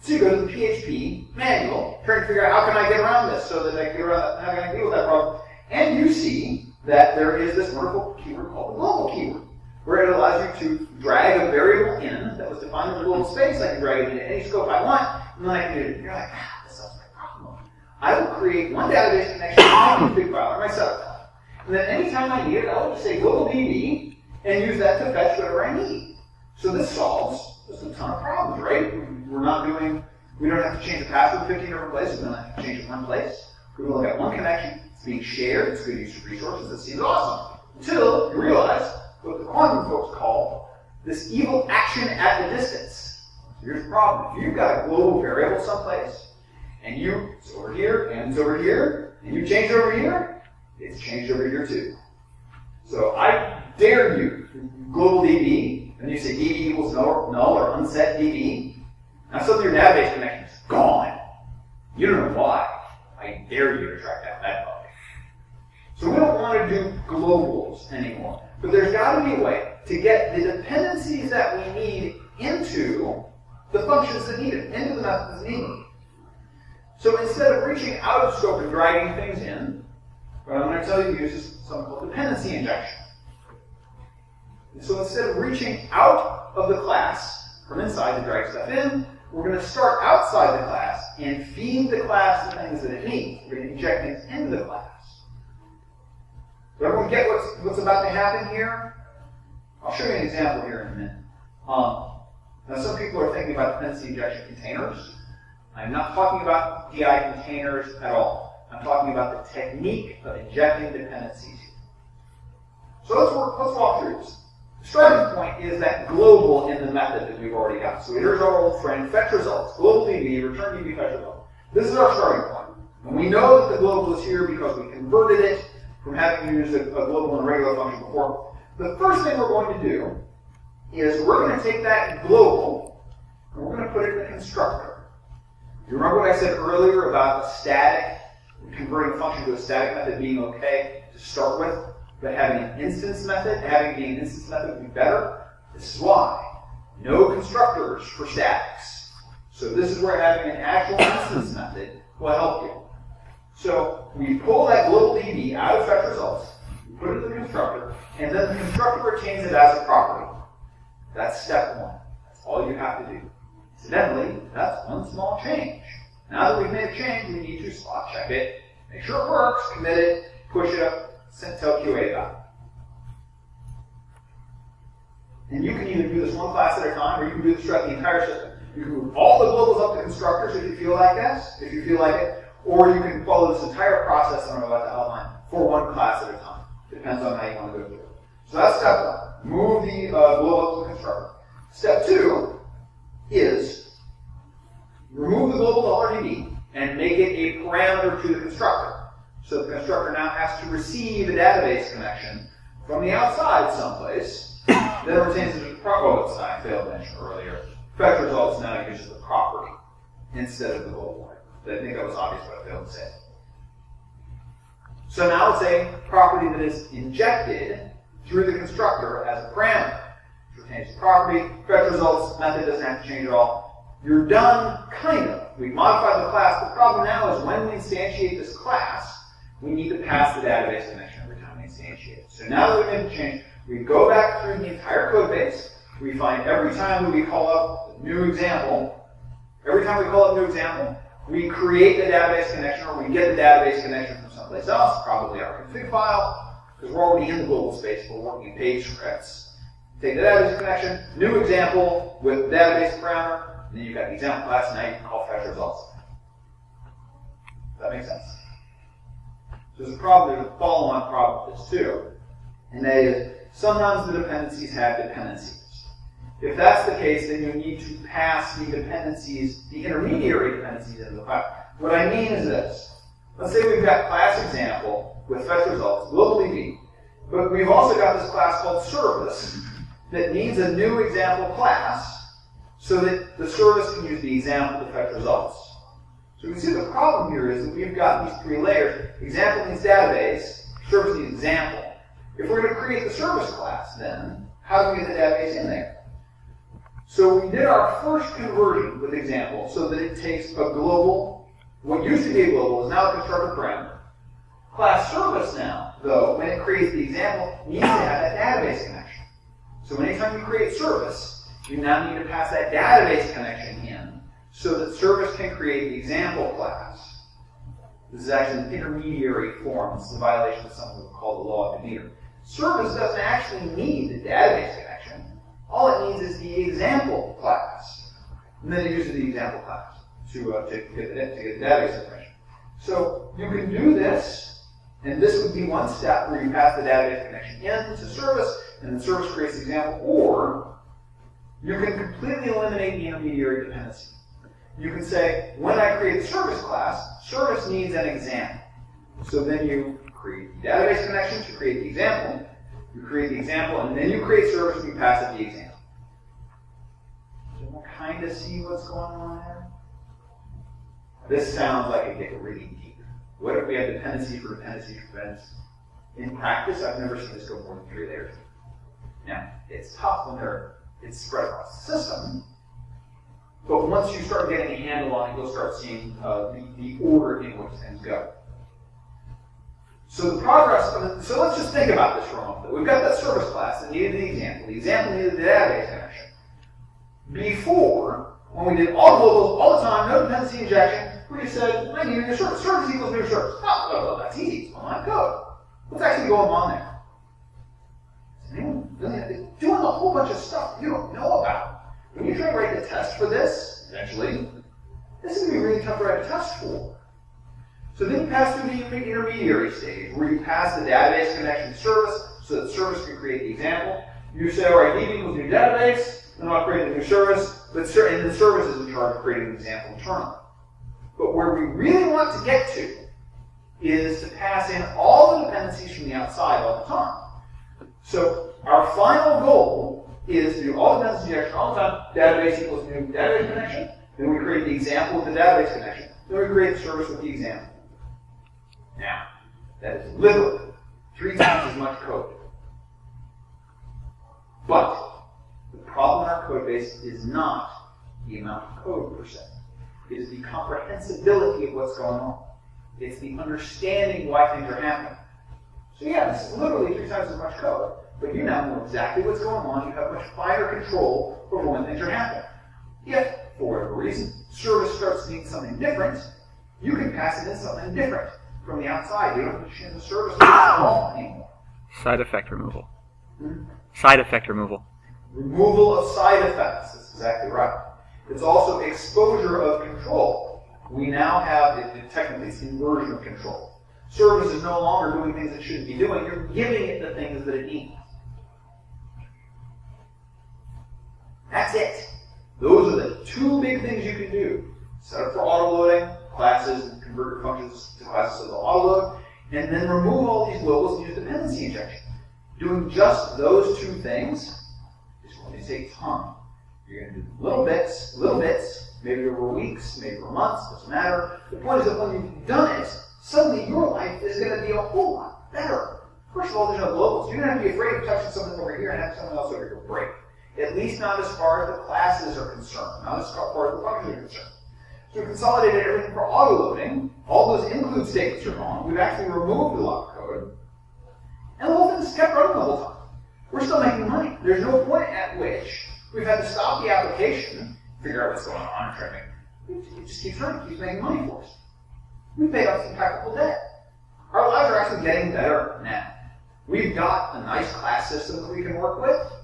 So you go to the PHP manual, trying to figure out how can I get around this so that I can around, how can I deal with that problem, and you see that there is this wonderful keyword called the global keyword, where it allows you to drag a variable in that was defined in the global space. I can drag it into any scope I want, and then I can do it. You're like, ah, this solves my problem. I will create one database connection to my config file or my setup file. And then anytime I need it, I will just say global DB and use that to fetch whatever I need. So this solves just a ton of problems, right? We're not doing, we don't have to change the password 15 different places. We don't have to change it one place. We will look at one connection. It's being shared. It's good use of resources. It seems awesome. Until you realize what the quantum folks call this evil action at the distance. So here's the problem. If you've got a global variable someplace, and you, it's over here, and it's over here, and you change it over here, it's changed over here too. So I dare you, global DB, and you say DB equals null or unset DB. Now suddenly your database connection is gone. You don't know why. I dare you to track down that bug. So we don't want to do globals anymore. But there's got to be a way to get the dependencies that we need into the functions that need it, into the methods that need it. So instead of reaching out of scope and dragging things in, what I'm going to tell you to use is something called dependency injection. And so instead of reaching out of the class from inside to drag stuff in, we're going to start outside the class and feed the class the things that it needs. We're going to inject things into the class. Does everyone get what's, what's about to happen here? I'll show you an example here in a minute. Um, now, some people are thinking about dependency injection containers. I'm not talking about DI containers at all. I'm talking about the technique of injecting dependencies. So let's, work, let's walk through this. Starting point is that global in the method that we've already got. So here's our old friend, fetch results. Global DB, return DB fetch result. This is our starting point. And we know that the global is here because we converted it from having used a, a global and regular function before. The first thing we're going to do is we're going to take that global and we're going to put it in the constructor. You remember what I said earlier about static, converting a function to a static method being okay to start with, but having an instance method, having an instance method would be better? This is why. No constructors for statics. So this is where having an actual instance method will help you. So we pull that global DB out of fetch results, we put it in the constructor, and then the constructor retains it as a property. That's step one. That's all you have to do. Incidentally, that's one small change. Now that we've made a change, we need to spot check it, make sure it works, commit it, push it up, QA about. And you can either do this one class at a time, or you can do this throughout the entire system. You can move all the globals up to constructors if you feel like this, if you feel like it, or you can follow this entire process that I'm about to outline for one class at a time. Depends on how you want to go through it. So that's step one. Move the uh, global up to the constructor. Step two is remove the global $DB and make it a parameter to the constructor. So the constructor now has to receive a database connection from the outside someplace, then retains it as a property. I failed to mention earlier. Fetch results now uses the property instead of the global one. I think that was obvious what I failed to say. So now it's a property that is injected through the constructor as a parameter. It retains the property, fetch results, method doesn't have to change at all. You're done, kind of. We've modified the class. The problem now is when we instantiate this class, we need to pass the database connection every time we instantiate it. So now that we've made the change, we go back through the entire code base. We find every time we call up a new example, every time we call up a new example, we create the database connection or we get the database connection from someplace else, probably our config file, because we're already in the global space, we're working in page scripts. Take the database connection, new example with database parameter, and then you've got the example class, now you can call fetch results. Does that make sense? There's a problem, there's a follow-on problem with this too. And that is, sometimes the dependencies have dependencies. If that's the case, then you need to pass the dependencies, the intermediary dependencies into the class. What I mean is this. Let's say we've got class example with fetch results, global DB, but we've also got this class called service that needs a new example class so that the service can use the example to fetch results. So you can see the problem here is that we've got these three layers. Example needs database, service needs example. If we're going to create the service class, then how do we get the database in there? So we did our first conversion with example so that it takes a global, what used to be a global is now a constructor parameter. Class service now, though, when it creates the example, needs to have that database connection. So anytime you create service, you now need to pass that database connection so that service can create the example class. This is actually an intermediary form. This is a violation of something we call the law of Demeter. Service doesn't actually need the database connection. All it needs is the example class. And then it uses the example class to, uh, to, get, the, to get the database information. So you can do this, and this would be one step where you pass the database connection into service, and the service creates the example, or you can completely eliminate the intermediary dependency. You can say, when I create service class, service needs an example. So then you create the database connection to create the example. You create the example, and then you create service and you pass it the example. Does anyone kind of see what's going on there? This sounds like it get really deep. What if we have dependency for dependency for dependency? In practice, I've never seen this go more than three layers. Now, it's tough when they're it's spread across the system, but once you start getting a handle on it, you'll start seeing uh, the, the order in which things go. So the progress, so let's just think about this for a moment. We've got that service class that needed the example. The example needed the database connection. Before, when we did all the globals all the time, no dependency injection, we just said, I need a new service. Service equals new service. Oh, well, well, that's easy. It's online code. What's actually going on there? Doing a whole bunch of stuff you don't know about. When you try to write the test for this, eventually, this is going to be really tough to write a test for. So then you pass through the intermediary stage, where you pass the database connection service, so that service can create the example. You say, all right, DB equals new database, then I'll create a new service, but and the service is in charge of creating an example internally. But where we really want to get to is to pass in all the dependencies from the outside all the time. So our final goal is to do all the dependency injection all database equals new database connection, then we create the example with the database connection, then we create the service with the example. Now, that is literally three times as much code. But the problem in our code base is not the amount of code per se. It is the comprehensibility of what's going on. It's the understanding why things are happening. So yeah, is literally three times as much code, but you now know exactly what's going on. You have much finer control over when things are happening. If, for whatever reason, service starts needing something different, you can pass it in something different from the outside. You don't have to change the service at all anymore. Side effect removal. Hmm? Side effect removal. Removal of side effects. That's exactly right. It's also exposure of control. We now have, it, it, technically, it's inversion of control. Service is no longer doing things it shouldn't be doing. You're giving it the things that it needs. That's it. Those are the two big things you can do. Set up for auto-loading, classes, and convert your functions to classes so they'll autoload, and then remove all these globals and use dependency injection. Doing just those two things is going to take time. You're going to do little bits, little bits, maybe over weeks, maybe over months, doesn't matter. The point is that when you've done it, suddenly your life is going to be a whole lot better. First of all, there's no globals. You're going to have to be afraid of touching something over here and have someone else over here break. At least not as far as the classes are concerned, not as far as the functions are concerned. So we consolidated everything for autoloading. All those include statements are gone. We've actually removed a lot of code. And the whole thing's kept running the whole time. We're still making money. There's no point at which we've had to stop the application, figure out what's going on, and try it just keeps running, keeps making money for us. We paid off some technical debt. Our lives are actually getting better now. We've got a nice class system that we can work with.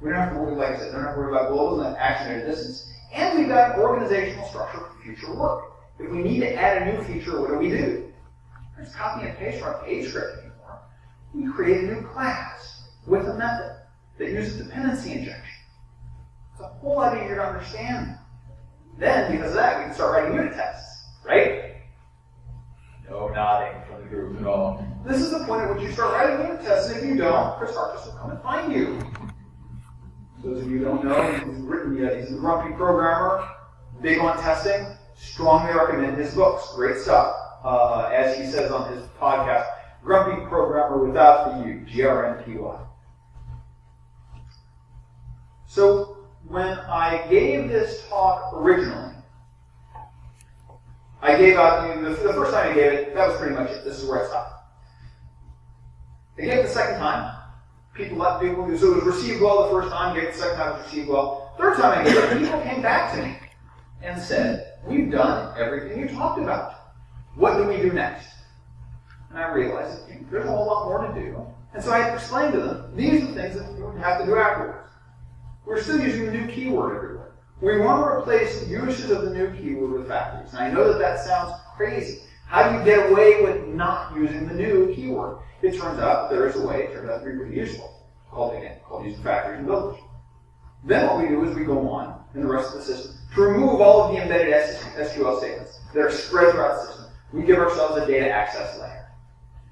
We don't have to worry, like I said, don't have to worry about globals and action at a distance. And we've got an organizational structure for future work. If we need to add a new feature, what do we do? Just copy and paste our page script anymore. We create a new class with a method that uses dependency injection. It's a whole lot easier to understand. Then, because of that, we can start writing unit tests, right? No nodding from the group at all. This is the point at which you start writing unit tests, and if you don't, Chris Hartjes will come and find you. Those of you who don't know, he's written, yeah, he's a grumpy programmer, big on testing. Strongly recommend his books. Great stuff. Uh, as he says on his podcast, Grumpy Programmer Without the U, G-R-M-P-Y. So, when I gave this talk originally, I gave out, the, the first time I gave it, that was pretty much it. This is where I stopped. I gave it the second time. People let people, so it was received well the first time, gave the second time, it was received well. Third time I gave it, people came back to me and said, We've done everything you talked about. What do we do next? And I realized there's a whole lot more to do. And so I explained to them, these are the things that we have to do afterwards. We're still using the new keyword everywhere. We want to replace uses of the new keyword with factories. And I know that that sounds crazy. How do you get away with not using the new keyword? It turns out there is a way, it turns out to be pretty useful, called again, called using factories and builders. Then what we do is we go on in the rest of the system to remove all of the embedded SQL statements that are spread throughout the system. We give ourselves a data access layer.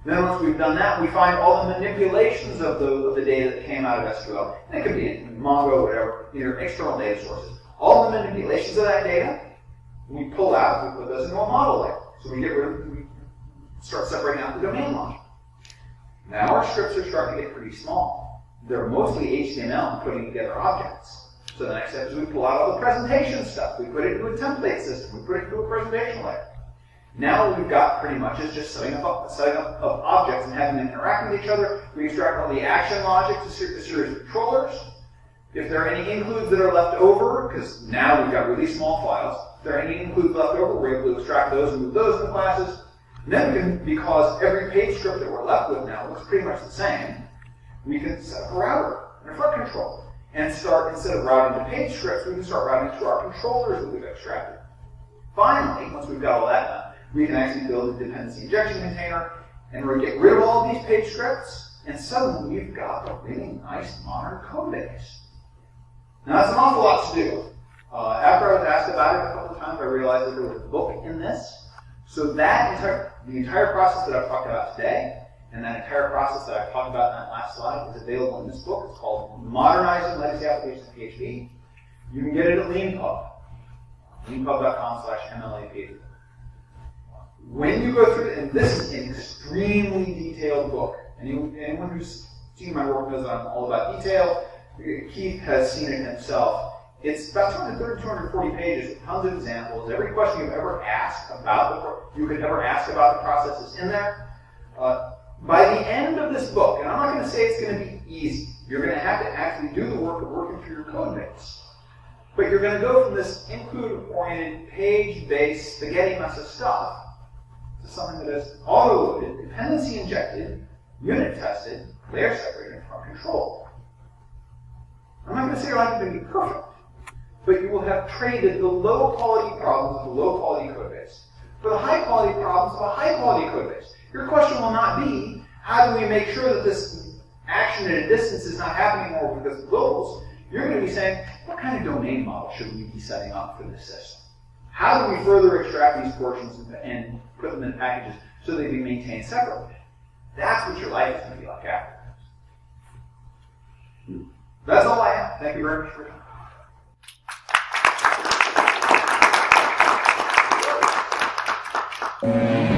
Then once we've done that, we find all the manipulations of the, of the data that came out of SQL. And it could be in Mongo, whatever, either external data sources. All the manipulations of that data, we pull out, we put those into a model layer. So we get rid of, we start separating out the domain logic. Now our scripts are starting to get pretty small. They're mostly HTML and putting together objects. So the next step is we pull out all the presentation stuff. We put it into a template system. We put it into a presentation layer. Now what we've got pretty much is just setting up, setting up of objects and having them interact with each other. We extract all the action logic to a series of controllers. If there are any includes that are left over, because now we've got really small files, any includes left over, we're able to extract those and move those into classes. And then we can, because every page script that we're left with now looks pretty much the same, we can set up a router and a front controller and start, instead of routing to page scripts, we can start routing to our controllers that we've extracted. Finally, once we've got all that done, we can actually build a dependency injection container and we're get rid of all of these page scripts, and suddenly we've got a really nice modern code base. Now that's an awful lot to do. Uh, after I was asked about it times, I realized that there was a book in this. So that entire, the entire process that I've talked about today, And that entire process that I talked about in that last slide is available in this book. It's called Modernizing Legacy Applications in PHP. You can get it at LeanPub, leanpub.com slash MLAP. When you go through and this is an extremely detailed book. Anyone, anyone who's seen my work knows that I'm all about detail. Keith has seen it himself. It's about 230, 240 pages with tons of examples. Every question you've ever asked about the you could ever ask about the process is in there. Uh, by the end of this book, and I'm not going to say it's going to be easy. You're going to have to actually do the work of working through your code base. But you're going to go from this include-oriented, page-based, spaghetti mess of stuff to something that is auto-loaded, dependency injected, unit tested, layer separated from control. I'm not going to say your life is going to be perfect, but you will have traded the low quality problems of a low quality code base for the high quality problems of a high quality code base. Your question will not be, how do we make sure that this action at a distance is not happening more because of globals? You're going to be saying, what kind of domain model should we be setting up for this system? How do we further extract these portions and put them in packages so they can be maintained separately? That's what your life is going to be like after. That's all I have. Thank you very much for your time. Long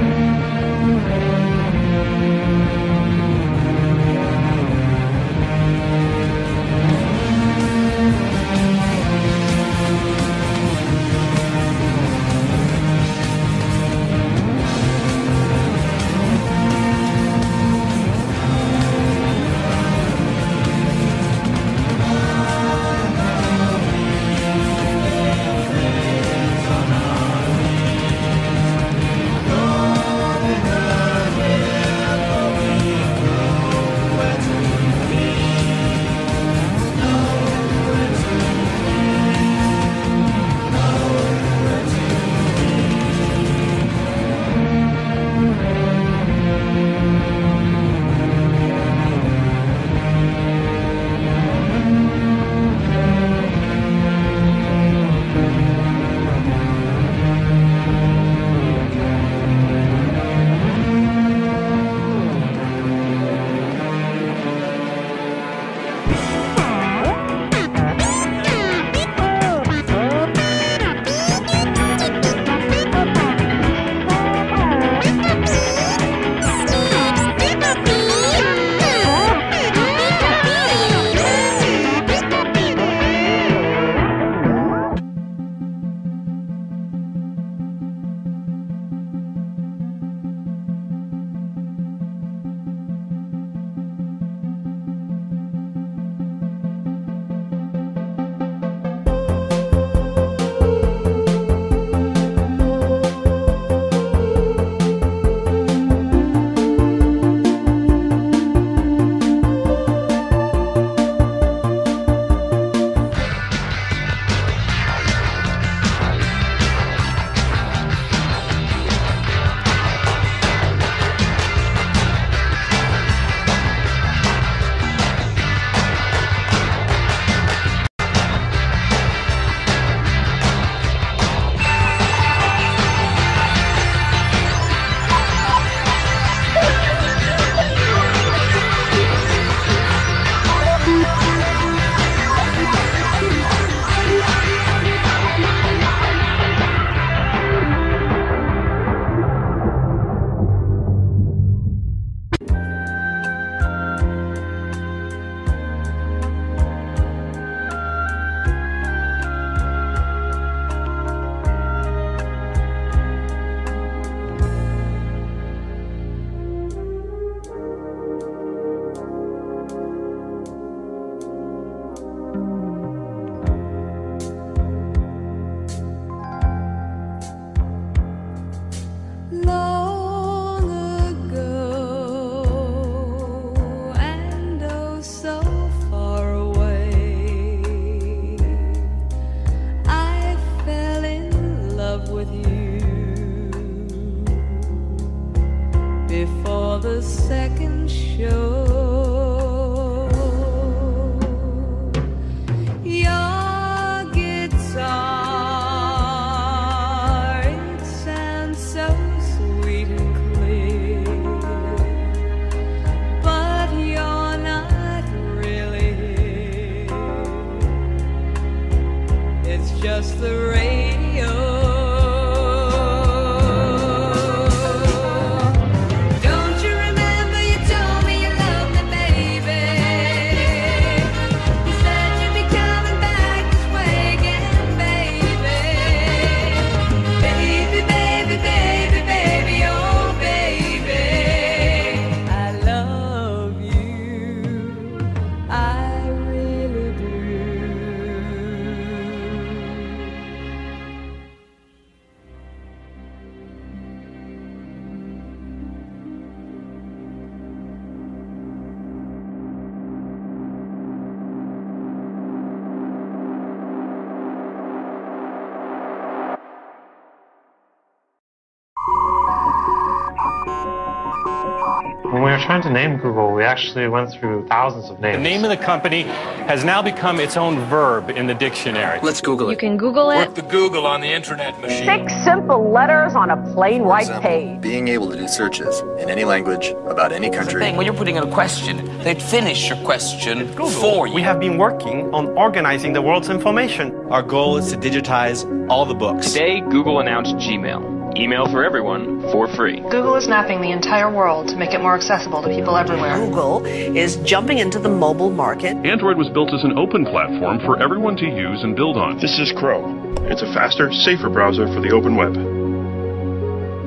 trying to name Google, we actually went through thousands of names. The name of the company has now become its own verb in the dictionary. Let's Google it. You can Google it. Work the Google on the internet machine. Six simple letters on a plain For white example, page. being able to do searches in any language about any country. Thing, when you're putting in a question, they'd finish your question for you. We have been working on organizing the world's information. Our goal is to digitize all the books. Today, Google announced Gmail. Email for everyone for free. Google is mapping the entire world to make it more accessible to people everywhere. Google is jumping into the mobile market. Android was built as an open platform for everyone to use and build on. This is Chrome. It's a faster, safer browser for the open web.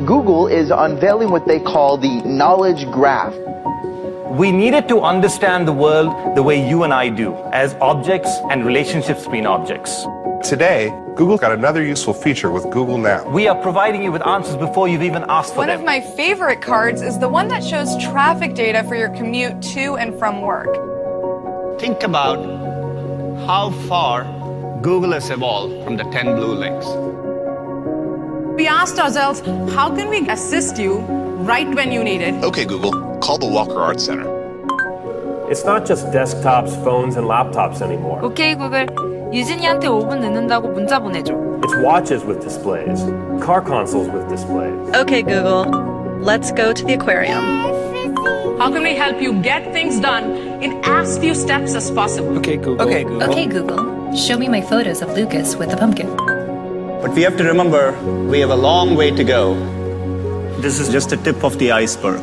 Google is unveiling what they call the knowledge graph. We needed to understand the world the way you and I do, as objects and relationships between objects. Today, Google got another useful feature with Google Now. We are providing you with answers before you've even asked for One them. of my favorite cards is the one that shows traffic data for your commute to and from work. Think about how far Google has evolved from the 10 blue links. We asked ourselves, how can we assist you right when you need it? Okay, Google, call the Walker Art Center. It's not just desktops, phones, and laptops anymore. 오케이 구글. 유진이한테 5분 늦는다고 문자 보내줘. It's watches with displays, car consoles with displays. Okay, Google, let's go to the aquarium. How can we help you get things done in as few steps as possible? Okay, Google. Okay, Google. Okay, Google, show me my photos of Lucas with the pumpkin. But we have to remember we have a long way to go. This is just the tip of the iceberg.